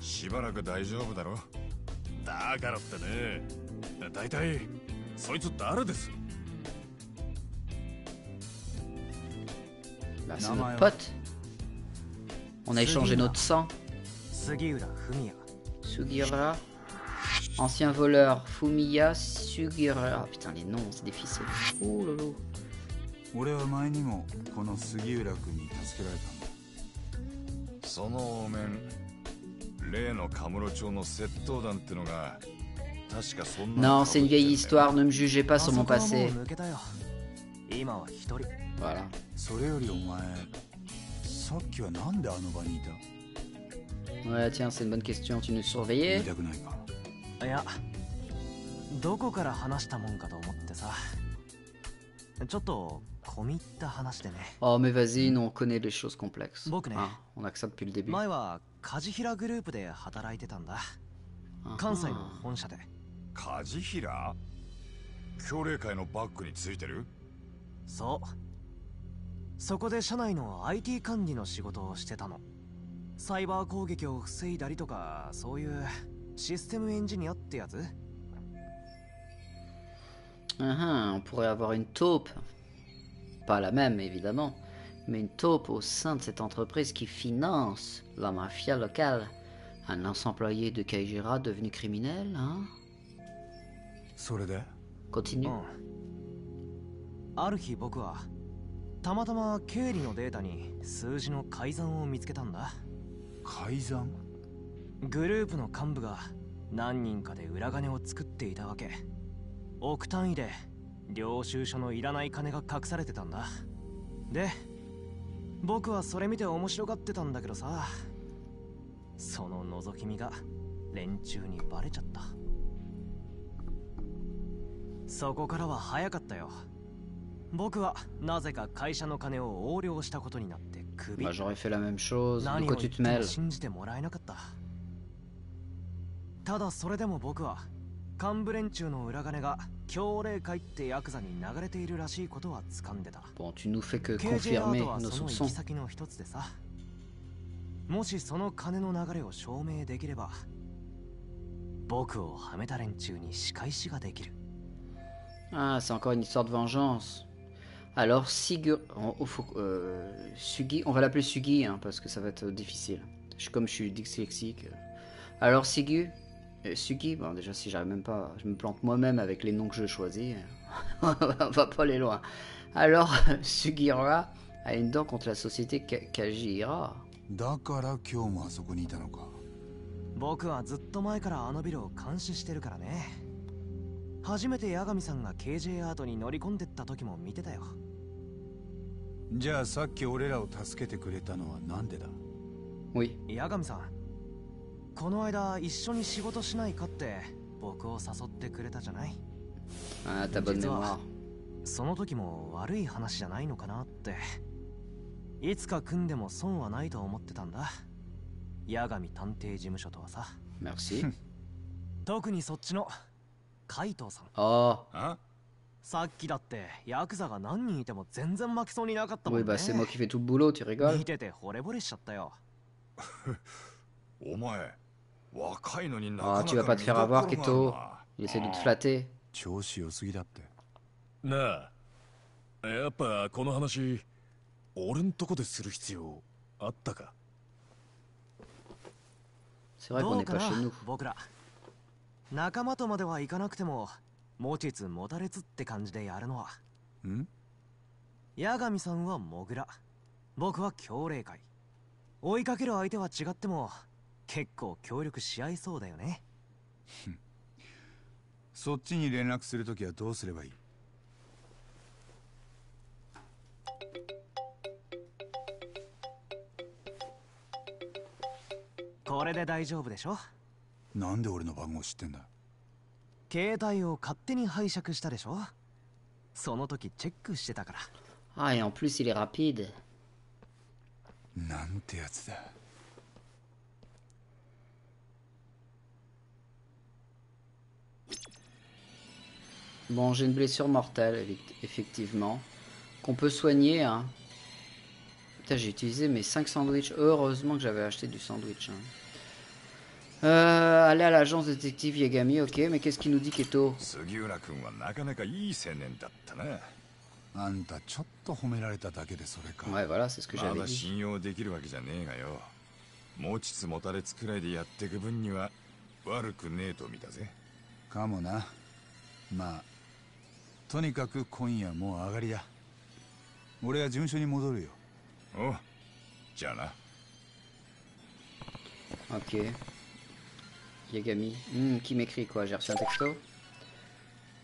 しばらく大丈夫だろだからってね大体そいつ誰です notre ouais. pote. On a échangé notre sang. Sugira. Ancien voleur. Fumiya Sugira. Ah putain, les noms, c'est difficile. Ouh lolo. 俺は前にもこの杉浦君に助けられたんだそのお面 Non, c'est une vieille histoire, ne me jugez pas sur mon passé. Voilà. Ouais, tiens, c'est une bonne question, tu nous surveillais Oh mais vas-y, nous on connaît les choses complexes. Hein, on a ça depuis le début. 梶平グループで働いてたんだ。Ah, 関西の ah. 本社で。梶平？協励会のバッグについてる？そう。そこで社内の IT 管理の仕事をしてたの。サイバー攻撃を防いだりとかそういうシステムエンジニアってやつ。Ah, ah, on pourrait avoir une taupe. Pas la même, évidemment, mais une taupe au sein de cette entreprise qui finance la mafia locale. Un ancien employé de Kaijira devenu criminel, hein それで Continue. うんある日僕はたまたま経理のデータに数字の改ざんを見つけたんだ改ざんグループの幹部が何人かで裏金を作っていたわけ億単位で領収書のいらない金が隠されてたんだで僕はそれ見て面白がってたんだけどさ。その覗き見が連中にバレちゃった。そこからは早かったよ。僕はなぜか会社の金を横領したことになってクビ。Bah, j'aurais fait la même chose. De 何を言っても信じてもらえなかった。ただそれでも僕は幹部連中の裏金が強霊会ってヤクザに流れているらしいことは掴んでた Bon, tu nous fais que confirmer nos その行 soupçons. き先の一つでさもしその金の流れを証明できれば僕をはめた連中に仕返しができる Ah, c'est encore une histoire de vengeance. Alors, Sigur... oh, faut- euh, Sugi, on va l'appeler Sugi, hein, parce que ça va être euh, difficile. Je, comme je suis dyslexique. euh. Alors, Sigu... euh, Sugi, bon, déjà, si j'arrive même pas... Je me plante moi-même avec les noms que je choisis. on va pas aller loin. Alors, Sugira a une dent contre la société Ka- Kajira. だから今日もあそこにいたのか僕はずっと前からあのビルを監視してるからね 初めて八神さんが KJ アートに乗り込んでった時も見てたよじゃあさっき俺らを助けてくれたのはなんでだ Oui. 八神さん この間一緒に仕事しないかって僕を誘ってくれたじゃない？Ah, t'as bonne 実 mémoire. はその時も悪い話じゃないのかなって。いつか組んでも損はないと思ってたんだ。八神探偵事務所とはさ。Merci. 特にそっちの海藤さん。Oh. さっきだってヤクザが何人いても全然負けそうになかったもん Oui, ね見てて惚れ惚れしちゃったよ。お前 Ah, か tu な vas か pas te 見 faire avoir, Keto. な Il essaie de te flatter. 調子良すぎだって。なあ。やっぱこの話俺んとこでする必要あったか？C'est vrai ど qu'on う n'est nous. 僕ら。仲間とまではいかなくても持ちつ持たれつって感じでやるのは。ん？八神さんはモグラ僕は強霊界。追いかける相手は違っても結構協力し合いそうだよね。そっちに連絡するときはどうすればいい？これで大丈夫でしょ？なんで俺の番号知ってんだ？携帯を勝手に拝借したでしょ？その時チェックしてたから。Ah, et en plus, il est rapide. なんてやつだ Bon, j'ai une blessure mortelle, eff- effectivement. Qu'on peut soigner, hein. Putain, j'ai utilisé mes 5 sandwichs. Heureusement que j'avais acheté du sandwich. hein. Euh, aller à l'agence détective Yagami, ok. Mais qu'est-ce qu'il nous dit, Keto 杉浦君はなかなかいい青年だったなあんたちょっと褒められただけでそれか Ouais, voilà, c'est ce que ま j'avais だ dit. 信用できるわけじゃねえがよ持ちつ持たれつくらいでやってく分には悪くねえと見たぜかもなまあ とにかく今夜もう上がりだ俺は事務所に戻るよおうじゃあな Ok. Yagami. Hmm, qui m'écrit quoi J'ai reçu un texto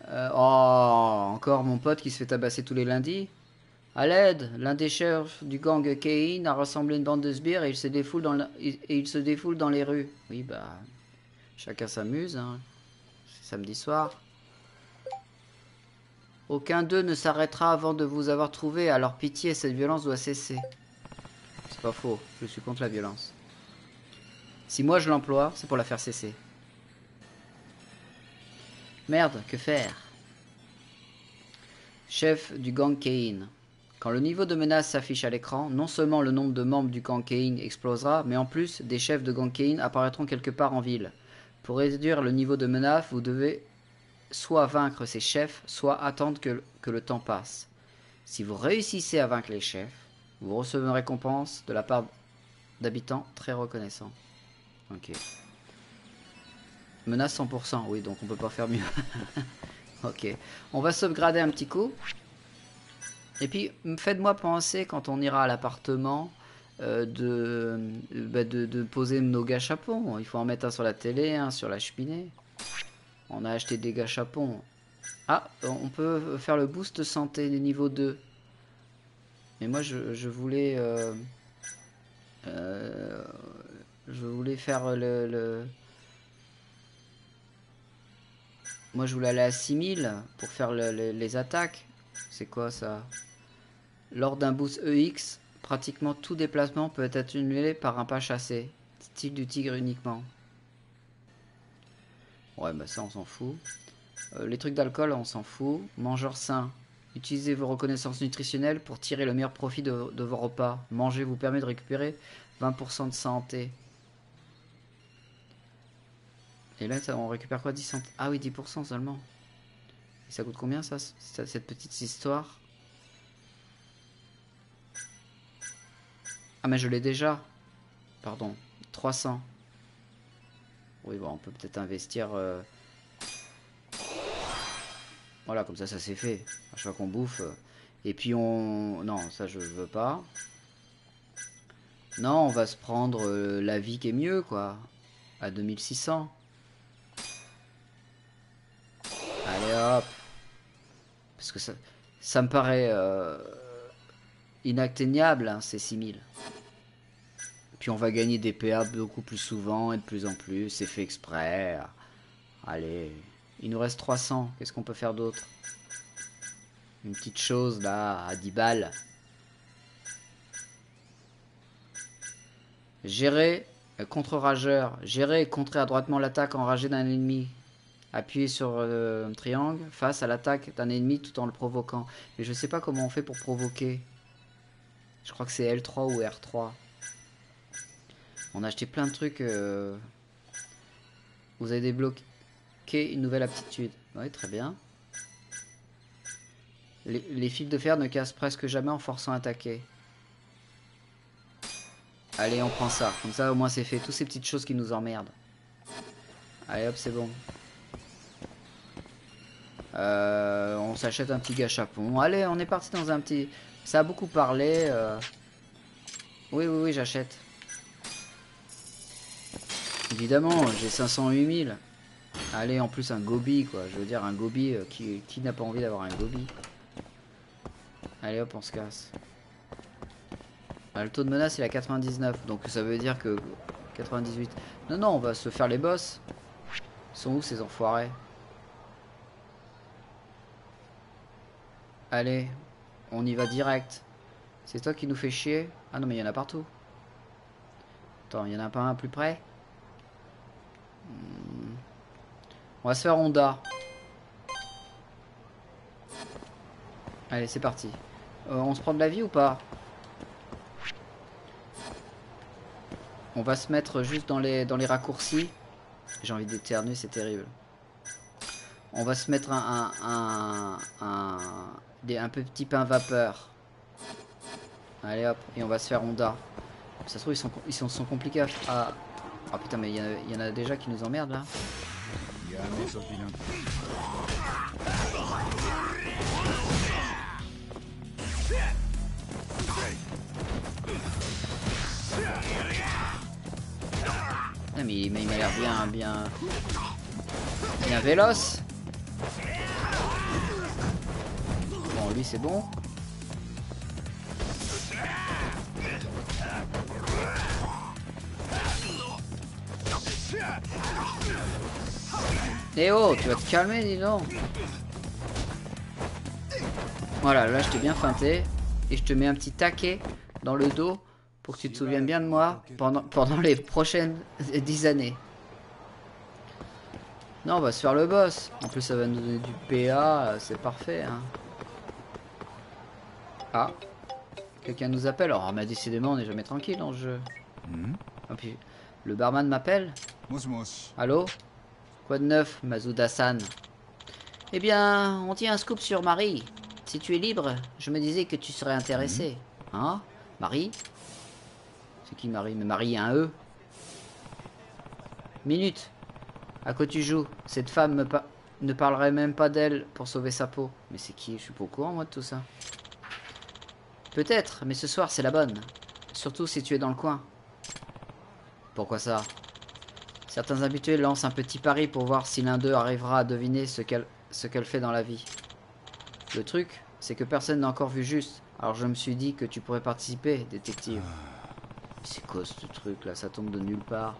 Euh, Oh, encore mon pote qui se fait tabasser tous les lundis À l'aide, l'un des chefs du gang Kein a rassemblé une bande de sbires et il se défoule dans, la- et il se défoule dans les rues. Oui, bah. Chacun s'amuse, hein. C'est samedi soir. Aucun d'eux ne s'arrêtera avant de vous avoir trouvé, alors pitié, cette violence doit cesser. C'est pas faux, je suis contre la violence. Si moi je l'emploie, c'est pour la faire cesser. Merde, que faire? Chef du gang Kein. Quand le niveau de menace s'affiche à l'écran, non seulement le nombre de membres du gang Kein explosera, mais en plus, des chefs de gang Kein apparaîtront quelque part en ville. Pour réduire le niveau de menace, vous devez soit vaincre ces chefs, soit attendre que, le temps passe. Si vous réussissez à vaincre les chefs, vous recevez une récompense de la part d'habitants très reconnaissants. Ok. Menace 100%, oui, donc on peut pas faire mieux. ok. On va sauvegarder un petit coup. Et puis, faites-moi penser quand on ira à l'appartement euh, de, euh, bah, de, de poser nos gâchapons. Il faut en mettre un sur la télé, un sur la cheminée. On a acheté des gâchapons. Ah, on peut faire le boost santé niveau 2. Mais moi, je, voulais... euh, euh, je voulais faire le, le- Moi, je voulais aller à 6000 pour faire le- le- les attaques. C'est quoi ça? Lors d'un boost EX, pratiquement tout déplacement peut être annulé par un pas chassé. Style du tigre uniquement. Ouais, bah ça, on s'en fout. Euh, les trucs d'alcool, on s'en fout. Mangeur sain. Utilisez vos reconnaissances nutritionnelles pour tirer le meilleur profit de, vos repas. Manger vous permet de récupérer 20% de santé. Et là, ça, on récupère quoi 10 cent... Ah oui, 10% seulement. Et ça coûte combien ça, c- cette petite histoire? Ah mais je l'ai déjà. Pardon. 300. Oui, bon, on peut peut-être investir... euh, Voilà, comme ça, ça c'est fait. À chaque fois qu'on bouffe. euh, Et puis on... Non, ça je veux pas. Non, on va se prendre euh, la vie qui est mieux, quoi. À 2600. Allez Parce que ça, ça me paraît euh, inatteignable, hein, ces 6000. On va gagner des PA beaucoup plus souvent et de plus en plus. C'est fait exprès. Allez, il nous reste 300. Qu'est-ce qu'on peut faire d'autre? Une petite chose là, à 10 balles. Gérer euh, contre rageur. Gérer et contrer adroitement l'attaque enragée d'un ennemi. Appuyer sur euh, un triangle face à l'attaque d'un ennemi tout en le provoquant. Mais je sais pas comment on fait pour provoquer. Je crois que c'est L3 ou R3. On a acheté plein de trucs. euh, Vous avez débloqué une nouvelle aptitude. Oui, très bien. Les, fils de fer ne cassent presque jamais en forçant à attaquer. Allez, on prend ça. Comme ça, au moins, c'est fait. Toutes ces petites choses qui nous emmerdent. Allez, hop, c'est bon. Euh, on s'achète un petit gâchapon. Allez, on est parti dans un petit... Ça a beaucoup parlé. euh. Oui, oui, oui, j'achète. Évidemment, j'ai 508 000. Allez, en plus un gobi, quoi. Je veux dire, un gobi, euh, qui, qui n'a pas envie d'avoir un gobi? Allez, hop, on se casse. Ah, le taux de menace, il est à 99. Donc ça veut dire que... 98. Non, non, on va se faire les boss. Ils sont où, ces enfoirés? Allez, on y va direct. C'est toi qui nous fais chier? Ah non, mais il y en a partout. Attends, il y en a pas un plus près? On va se faire Honda. Allez, c'est parti. Euh, on se prend de la vie ou pas? On va se mettre juste dans les, dans les raccourcis. J'ai envie d'éternuer, c'est terrible. On va se mettre un, un, un, petit pain vapeur. Allez hop, et on va se faire Honda. Ça se trouve, ils sont, ils sont, sont compliqués à... à- Oh putain, mais il y, en a déjà qui nous emmerdent là. Non ah, mais, mais il m'a l'air bien, bien... Bien véloce Bon, lui c'est bon. Eh oh, tu vas te calmer, dis donc. Voilà, là je t'ai bien feinté. Et je te mets un petit taquet dans le dos pour que tu te souviennes bien de moi pendant, pendant les prochaines 10 années. Non, on va se faire le boss. En plus, ça va nous donner du PA, c'est parfait. Hein. Ah, quelqu'un nous appelle. Alors, mais décidément, on n'est jamais tranquille dans le jeu. Hmm. Ah, le barman m'appelle. Allô? Quoi de neuf, Mazouda-san Eh bien, on tient un scoop sur Marie. Si tu es libre, je me disais que tu serais intéressé. Hein Marie? C'est qui Marie? Mais Marie, un E. Minute. À quoi tu joues? Cette femme me pa- ne parlerait même pas d'elle pour sauver sa peau. Mais c'est qui? Je suis pas au courant, moi, de tout ça. Peut-être, mais ce soir, c'est la bonne. Surtout si tu es dans le coin. Pourquoi ça? Certains habitués lancent un petit pari pour voir si l'un d'eux arrivera à deviner ce qu'elle fait dans la vie. Le truc, c'est que personne n'a encore vu juste. Alors je me suis dit que tu pourrais participer, détective. C'est quoi ce truc là? Ça tombe de nulle part.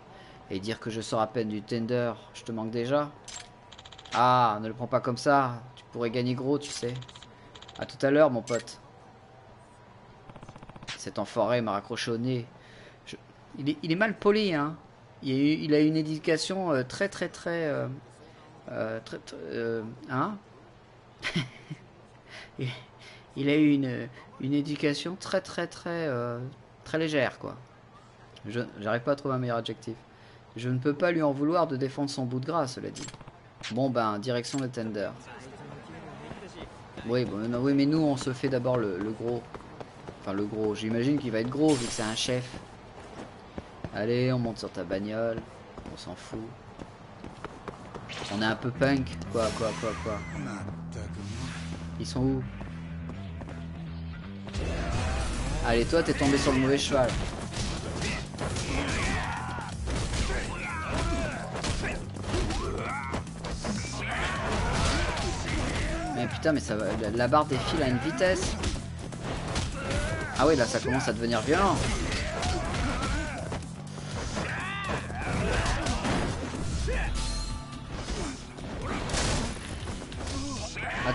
Et dire que je sors à peine du tender, je te manque déjà? Ah, ne le prends pas comme ça. Tu pourrais gagner gros, tu sais. À tout à l'heure, mon pote. Cet enfoiré m'a raccroché au nez. Il est mal poli, hein. Il a, eu- il a une éducation euh, très très très... euh, euh, très, très, hein? Il, a eu une, une éducation très très très très légère, quoi. Je J'arrive pas à trouver un meilleur adjectif. Je ne peux pas lui en vouloir de défendre son bout de gras, cela dit. Bon ben, direction le tender. Oui, bon, oui, mais nous on se fait d'abord le, le gros. Enfin le gros, j'imagine qu'il va être gros vu que c'est un chef. Allez, on monte sur ta bagnole. On s'en fout. On est un peu punk. Quoi, quoi, quoi, quoi. Ils sont où? Allez, toi, t'es tombé sur le mauvais cheval. Mais putain, mais ça va, la barre défile à une vitesse. Ah oui, là, ça commence à devenir violent.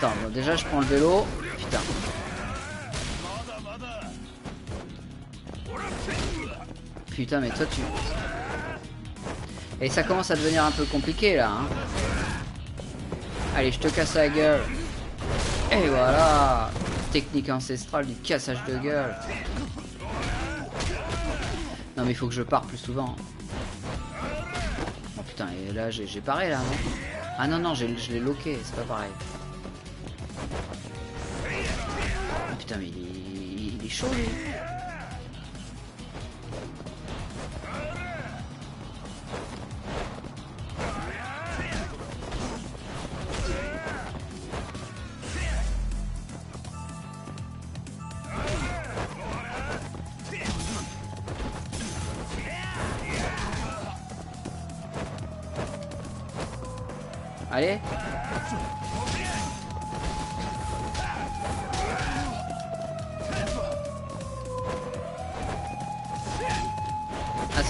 Attends, bon, déjà je prends le vélo. Putain. Putain, mais toi tu... Et ça commence à devenir un peu compliqué là. Hein. Allez, je te casse la gueule. Et voilà Technique ancestrale du cassage de gueule. Non mais il faut que je parte plus souvent. Oh putain, et là j'ai paré là, non? Ah non, non, je l'ai loqué, c'est pas pareil. Putain, mais il est, chaud lui. Allez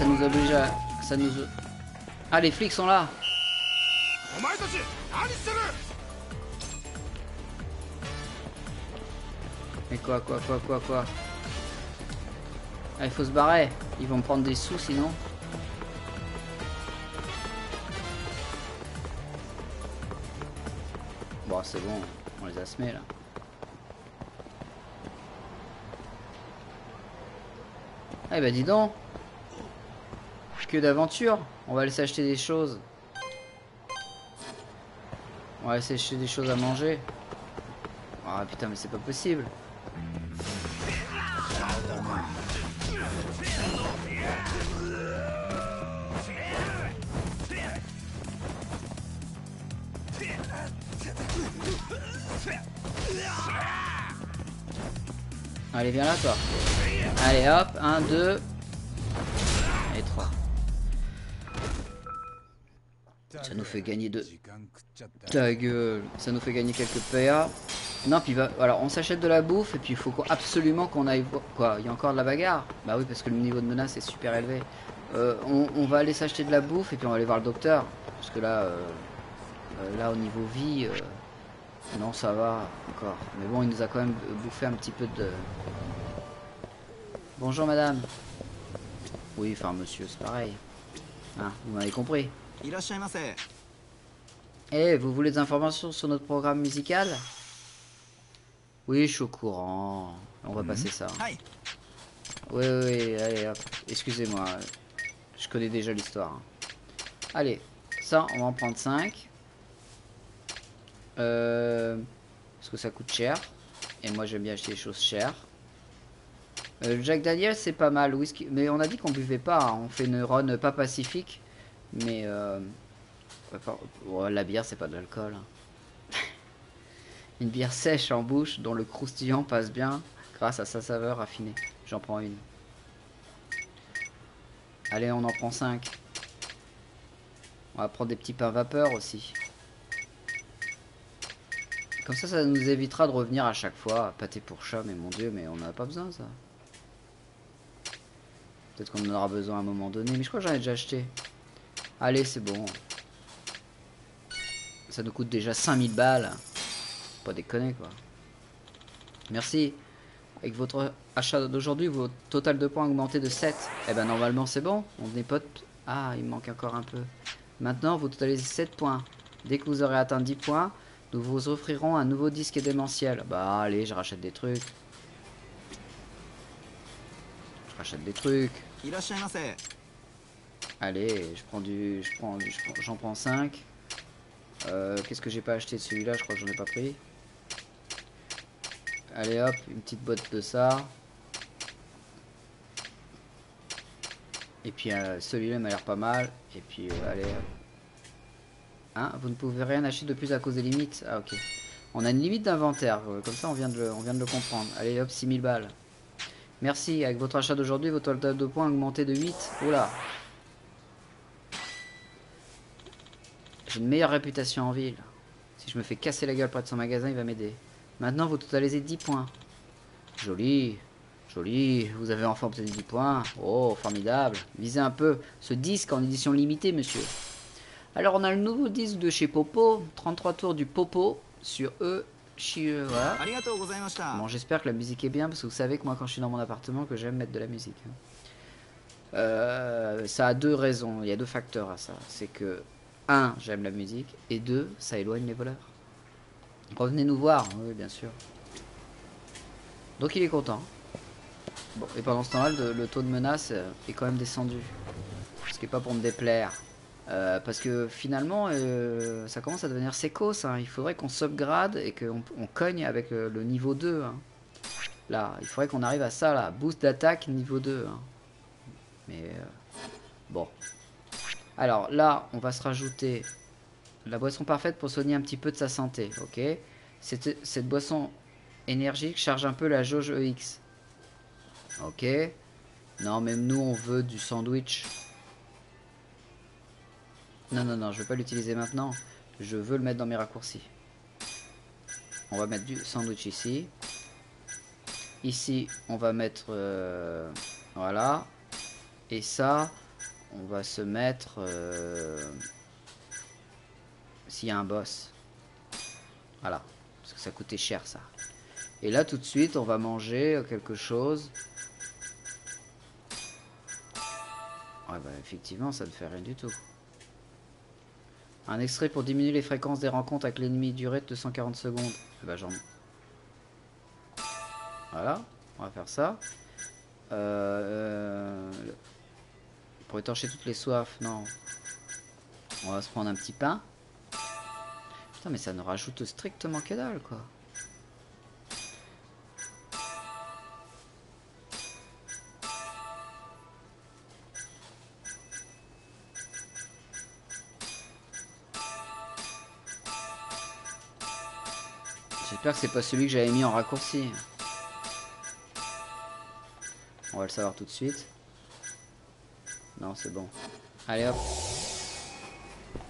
ça nous oblige à... Ça nous... Ah les flics sont là. Mais quoi quoi quoi quoi quoi? Ah il faut se barrer. Ils vont prendre des sous sinon. Bon, c'est bon, on les a semés là. Eh bah dis donc Que d'aventure On va aller s'acheter des choses. On va aller s'acheter des choses à manger. Ah putain mais c'est pas possible. Allez, viens là, toi. Allez, hop. 1, 2. Fait gagner de... Ta gueule. Ça nous fait gagner quelques PA. Non, puis va... Alors, on s'achète de la bouffe et puis il faut absolument qu'on aille. Quoi Il y a encore de la bagarre Bah oui, parce que le niveau de menace est super élevé. Euh, on, va aller s'acheter de la bouffe et puis on va aller voir le docteur. Parce que là, euh, euh, là au niveau vie... Non, ça va encore. Mais bon, il nous a quand même bouffé un petit peu de... Bonjour madame. Oui, enfin monsieur, c'est pareil. Ah, vous m'avez compris. Eh, vous voulez des informations sur notre programme musical? Oui, je suis au courant. On va passer ça. Oui, oui, allez, hop. Excusez-moi. Je connais déjà l'histoire. Allez, ça, on va en prendre 5. Euh, parce que ça coûte cher. Et moi j'aime bien acheter des choses chères. Euh, Jack Daniel c'est pas mal. Whisky... Mais on a dit qu'on buvait pas. Hein. On fait une run pas pacifique. Mais euh... la bière c'est pas de l'alcool. Hein. une bière sèche en bouche dont le croustillant passe bien grâce à sa saveur raffinée. J'en prends une. Allez on en prend 5. On va prendre des petits pains vapeur aussi. Comme ça, ça nous évitera de revenir à chaque fois. Pâté pour chat, mais mon dieu, mais on n'a pas besoin ça. Peut-être qu'on en aura besoin à un moment donné. Mais je crois que j'en ai déjà acheté. Allez, c'est bon. Ça nous coûte déjà 5000 balles. Pas déconner, quoi. Merci. Avec votre achat d'aujourd'hui, votre total de points augmenté de 7. Eh ben, normalement, c'est bon. On est potes. Ah, il manque encore un peu. Maintenant, vous totalisez 7 points. Dès que vous aurez atteint 10 points, nous vous offrirons un nouveau disque démentiel. Bah allez, je rachète des trucs. Je rachète des trucs. Allez, je prends du... Je prends J'en prends 5. Euh, Qu'est-ce que j'ai pas acheté de celui-là Je crois que j'en ai pas pris. Allez hop, une petite boîte de ça. Et puis euh, celui-là m'a l'air pas mal. Et puis euh, allez. Hein, vous ne pouvez rien acheter de plus à cause des limites? Ah ok. On a une limite d'inventaire, euh, comme ça on vient, de le, on vient de le comprendre. Allez hop, 6000 balles. Merci, avec votre achat d'aujourd'hui, votre total de points a augmenté de 8. Oula. J'ai une meilleure réputation en ville. Si je me fais casser la gueule près de son magasin, il va m'aider. Maintenant, vous totalisez 10 points. Joli. Joli. Vous avez enfin obtenu 10 points. Oh, formidable. Visez un peu ce disque en édition limitée, monsieur. Alors, on a le nouveau disque de chez Popo. 33 tours du Popo sur e, e. Voilà. Bon, j'espère que la musique est bien, parce que vous savez que moi, quand je suis dans mon appartement, que j'aime mettre de la musique. Hein. Euh, ça a deux raisons, il y a deux facteurs à ça. C'est que un, j'aime la musique, et deux, ça éloigne les voleurs. Revenez nous voir, oui, bien sûr. Donc il est content. Bon, et pendant ce temps-là, le, taux de menace euh, est quand même descendu. Ce qui n'est pas pour me déplaire. Euh, parce que finalement, euh, ça commence à devenir sécos. hein. Il faudrait qu'on s'upgrade et qu'on on cogne avec le niveau 2. hein. Là, il faudrait qu'on arrive à ça, là. Boost d'attaque niveau 2. hein. Mais bon. Alors là, on va se rajouter la boisson parfaite pour soigner un petit peu de sa santé. Ok? Cette, boisson énergique charge un peu la jauge EX. Ok? Non, même nous, on veut du sandwich. Non, non, non, je veux pas l'utiliser maintenant. Je veux le mettre dans mes raccourcis. On va mettre du sandwich ici. Ici, on va mettre... euh, voilà. Et ça, on va se mettre... euh, S'il y a un boss. Voilà. Parce que ça coûtait cher, ça. Et là, tout de suite, on va manger quelque chose. Ouais, bah, effectivement, ça ne fait rien du tout. Un extrait pour diminuer les fréquences des rencontres avec l'ennemi durée de 240 secondes. Ben, j'en... Voilà, on va faire ça. Euh, le- Pour étancher toutes les soifs, non. On va se prendre un petit pain. Putain, mais ça ne rajoute strictement que dalle, quoi. J'espère que c'est pas celui que j'avais mis en raccourci. On va le savoir tout de suite. Non, c'est bon. Allez hop.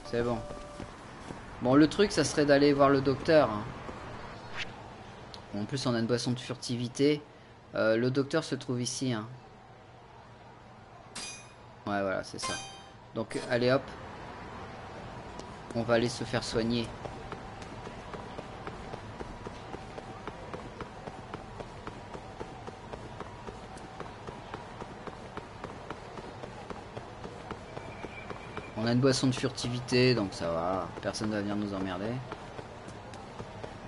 C'est bon. Bon, le truc, ça serait d'aller voir le docteur. hein. En plus, on a une boisson de furtivité. Euh, le docteur se trouve ici. hein. Ouais, voilà, c'est ça. Donc, allez hop. On va aller se faire soigner. On a une boisson de furtivité, donc ça va. Personne va venir nous emmerder.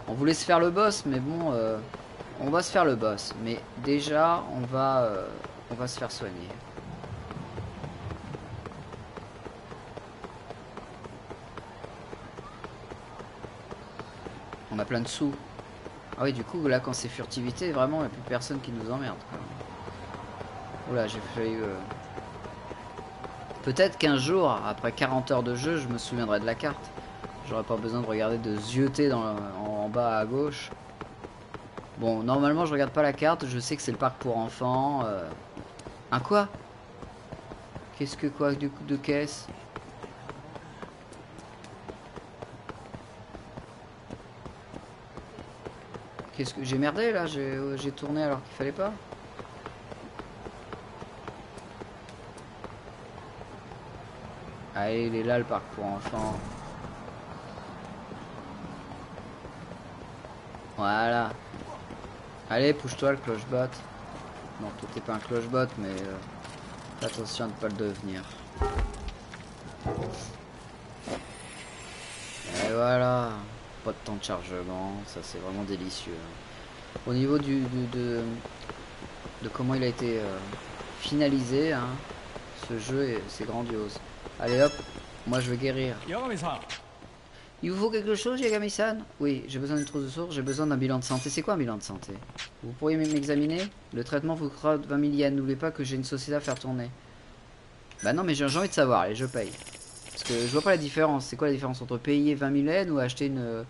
On voulait se faire le boss, mais bon, euh, on va se faire le boss. Mais déjà, on va, euh, on va se faire soigner. On a plein de sous. Ah oui, du coup, là, quand c'est furtivité, vraiment, il n'y a plus personne qui nous emmerde. Oula, j'ai failli... euh, Peut-être qu'un jour, après 40 heures de jeu, je me souviendrai de la carte. J'aurais pas besoin de regarder de zioter dans en, bas à gauche. Bon, normalement, je regarde pas la carte. Je sais que c'est le parc pour enfants. euh. Un quoi? Qu'est-ce que quoi coup de caisse? Qu'est-ce que j'ai merdé là? J'ai j'ai tourné alors qu'il fallait pas? Allez, il est là le parc pour enfants. Voilà. Allez, pousse-toi le clochebot. Bon, toi t'es pas un clochebot, mais euh, attention à ne pas le devenir. Et voilà. Pas de temps de chargement, ça c'est vraiment délicieux. Au niveau de, de comment il a été euh, finalisé, hein, ce jeu est- c'est grandiose. Allez hop, moi je veux guérir. Il vous faut quelque chose, Yagami-san Oui, j'ai besoin d'une trousse de source, j'ai besoin d'un bilan de santé. C'est quoi un bilan de santé? Vous pourriez m'examiner? Le traitement vous coûtera 20 000 yens. N'oubliez pas que j'ai une société à faire tourner. Bah non, mais j'ai envie de savoir, allez, je paye. Parce que je vois pas la différence. C'est quoi la différence entre payer 20 000 yens ou acheter une, euh,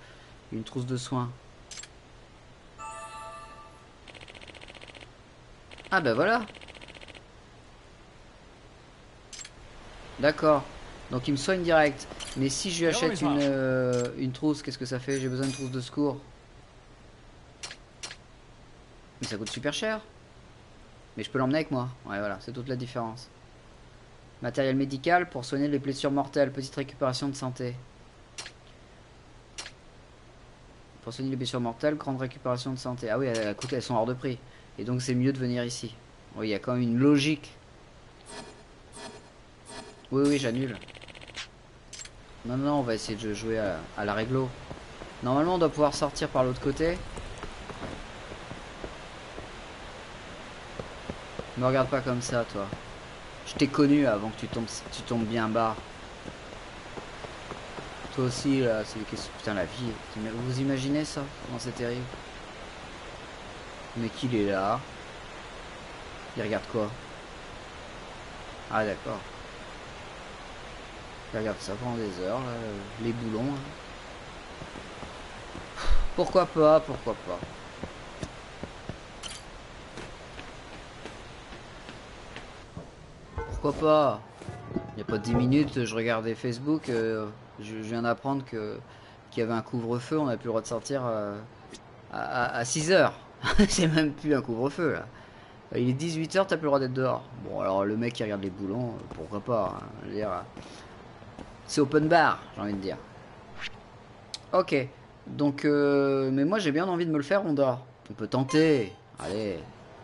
une trousse de soins? Ah bah voilà D'accord. Donc il me soigne direct. Mais si je lui achète une, euh, une trousse, qu'est-ce que ça fait? J'ai besoin de trousse de secours. Mais ça coûte super cher. Mais je peux l'emmener avec moi. Ouais, voilà, c'est toute la différence. Matériel médical pour soigner les blessures mortelles. Petite récupération de santé. Pour soigner les blessures mortelles, grande récupération de santé. Ah oui, coûtent- elles sont hors de prix. Et donc c'est mieux de venir ici. Oui, il y a quand même une logique. Oui, oui, j'annule. Non, non, on va essayer de jouer à, la réglo. Normalement, on doit pouvoir sortir par l'autre côté. Me regarde pas comme ça, toi. Je t'ai connu avant que tu tombes, tu tombes bien bas. Toi aussi, là, c'est des questions. Putain, la vie. Vous imaginez ça? Comment c'est terrible? Le mec, il est là. Il regarde quoi? Ah, d'accord. Regarde ça pendant des heures, là, les boulons. hein. Pourquoi pas, pourquoi pas. Pourquoi pas Il n'y a pas 10 minutes, je regardais Facebook, euh, je, viens d'apprendre que qu'il y avait un couvre-feu, on n'a plus le droit de sortir euh, à, à, 6 heures. C'est même plus un couvre-feu là. Il est 18h, t'as plus le droit d'être dehors. Bon, alors le mec qui regarde les boulons, euh, pourquoi pas hein, je veux dire, euh, C'est open bar, j'ai envie de dire. Ok. Donc, euh, mais moi j'ai bien envie de me le faire, Honda. On peut tenter. Allez,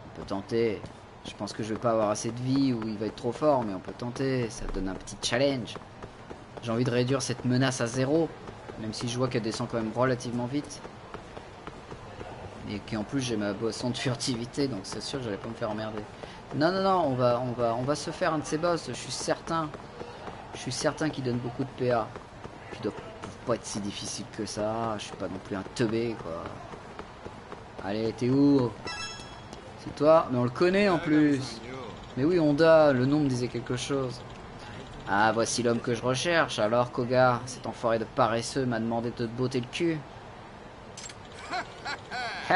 on peut tenter. Je pense que je vais pas avoir assez de vie ou il va être trop fort, mais on peut tenter. Ça donne un petit challenge. J'ai envie de réduire cette menace à zéro, même si je vois qu'elle descend quand même relativement vite. Et qu'en plus j'ai ma boisson de furtivité, donc c'est sûr que j'allais pas me faire emmerder. Non, non, non, on va, on va, on va se faire un de ces boss. Je suis certain. Je suis certain qu'il donne beaucoup de PA. Puis doit pas être si difficile que ça. Je suis pas non plus un teubé, quoi. Allez, t'es où? C'est toi? Mais on le connaît en plus. Mais oui, Honda, le nom me disait quelque chose. Ah, voici l'homme que je recherche. Alors, Koga, cet enfoiré de paresseux m'a demandé de te botter le cul.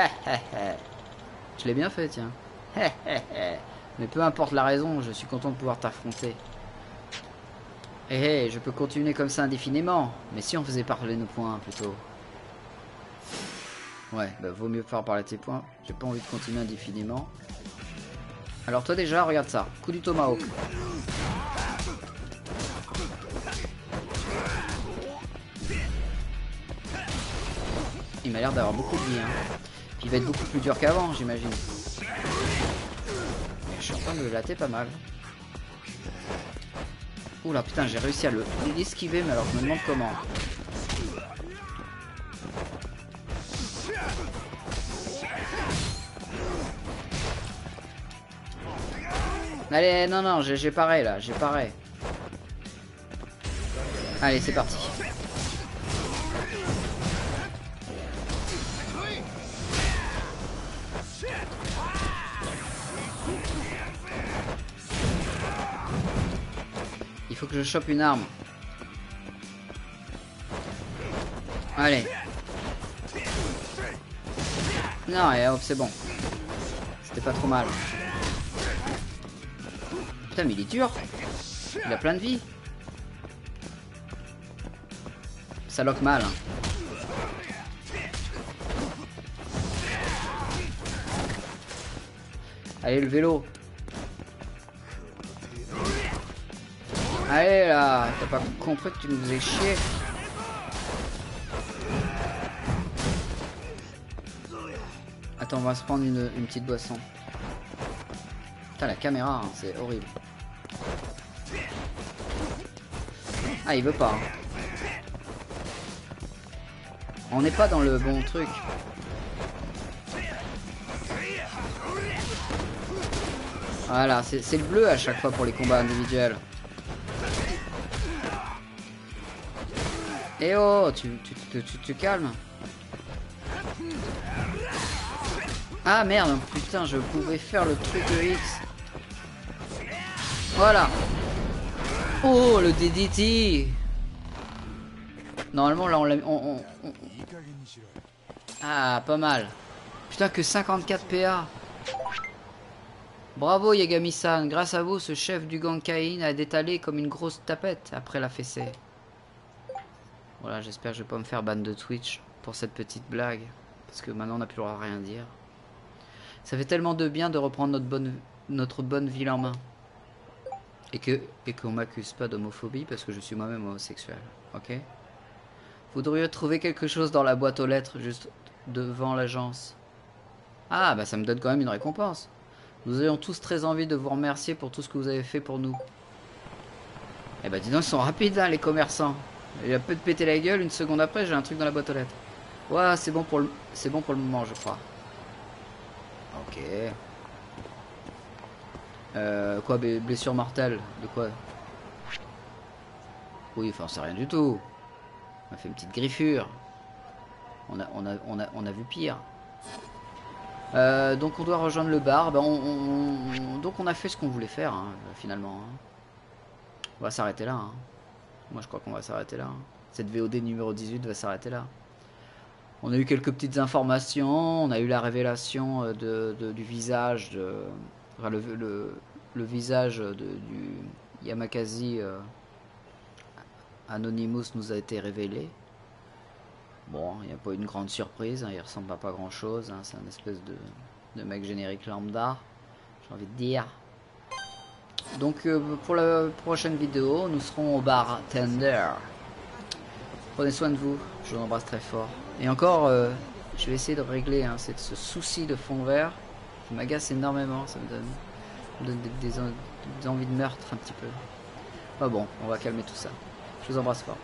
je l'ai bien fait, tiens. Mais peu importe la raison, je suis content de pouvoir t'affronter. Hé hé, je peux continuer comme ça indéfiniment. Mais si on faisait parler nos points, plutôt. Ouais, bah vaut mieux faire parler tes points. J'ai pas envie de continuer indéfiniment. Alors toi déjà, regarde ça. Coup du tomahawk. Il m'a l'air d'avoir beaucoup de vie. Hein. Puis il va être beaucoup plus dur qu'avant, j'imagine. Je suis en train de le latter pas mal. Oula putain, j'ai réussi à le esquiver, mais alors je me demande comment. Allez, non, non, j'ai pareil là, j'ai pareil. Allez, c'est parti. Je chope une arme. Allez. Non, et hop, c'est bon. C'était pas trop mal. Putain, mais il est dur. Il a plein de vie. Ça lock mal. hein. Allez, le vélo. Allez là, t'as pas compris que tu nous faisais chier Attends, on va se prendre une, petite boisson. Putain, la caméra, hein, c'est horrible. Ah, il veut pas. hein. On n'est pas dans le bon truc. Voilà, c'est le bleu à chaque fois pour les combats individuels. Eh oh, tu, tu, tu, tu calmes. Ah merde, putain, je pouvais faire le truc de X. Voilà. Oh, le DDT. Normalement, là, on l'a... on- on- Ah, pas mal. Putain, que 54 PA. Bravo Yagami-san, grâce à vous, ce chef du gang Kain a détalé comme une grosse tapette après la fessée. Voilà, j'espère que je vais pas me faire ban de Twitch pour cette petite blague. Parce que maintenant on n'a plus le droit à rien dire. Ça fait tellement de bien de reprendre notre bonne, notre bonne ville en main. Et que et m'accuse pas d'homophobie parce que je suis moi-même homosexuel. Ok? Vous devriez trouver quelque chose dans la boîte aux lettres juste devant l'agence? Ah bah ça me donne quand même une récompense. Nous ayons tous très envie de vous remercier pour tout ce que vous avez fait pour nous. Eh bah dis donc, ils sont rapides hein, les commerçants. Il a peu de péter la gueule, une seconde après j'ai un truc dans la boîte aux lettres. Ouais, c'est bon pour le bon pour le moment, je crois. Ok. Euh, quoi, blessure mortelle De quoi? Oui, enfin, c'est rien du tout. On a fait une petite griffure. On a, on a, on a, on a vu pire. Euh, donc on doit rejoindre le bar. Ben, on, donc on a fait ce qu'on voulait faire, hein, finalement. Hein. On va s'arrêter là. Hein. Moi je crois qu'on va s'arrêter là. Cette VOD numéro 18 va s'arrêter là. On a eu quelques petites informations. On a eu la révélation euh, du visage de... Enfin, le, visage du Yamakazi euh, Anonymous nous a été révélé. Bon, il n'y a pas une grande surprise, hein, il ressemble à pas grand chose, hein, c'est un espèce de, mec générique lambda, j'ai envie de dire. Donc euh, pour la prochaine vidéo, nous serons au bar Tender. Prenez soin de vous, je vous embrasse très fort. Et encore, euh, je vais essayer de régler hein, ce souci de fond vert qui m'agace énormément, ça me donne, des, envies de meurtre un petit peu. Ah bon, on va calmer tout ça. Je vous embrasse fort.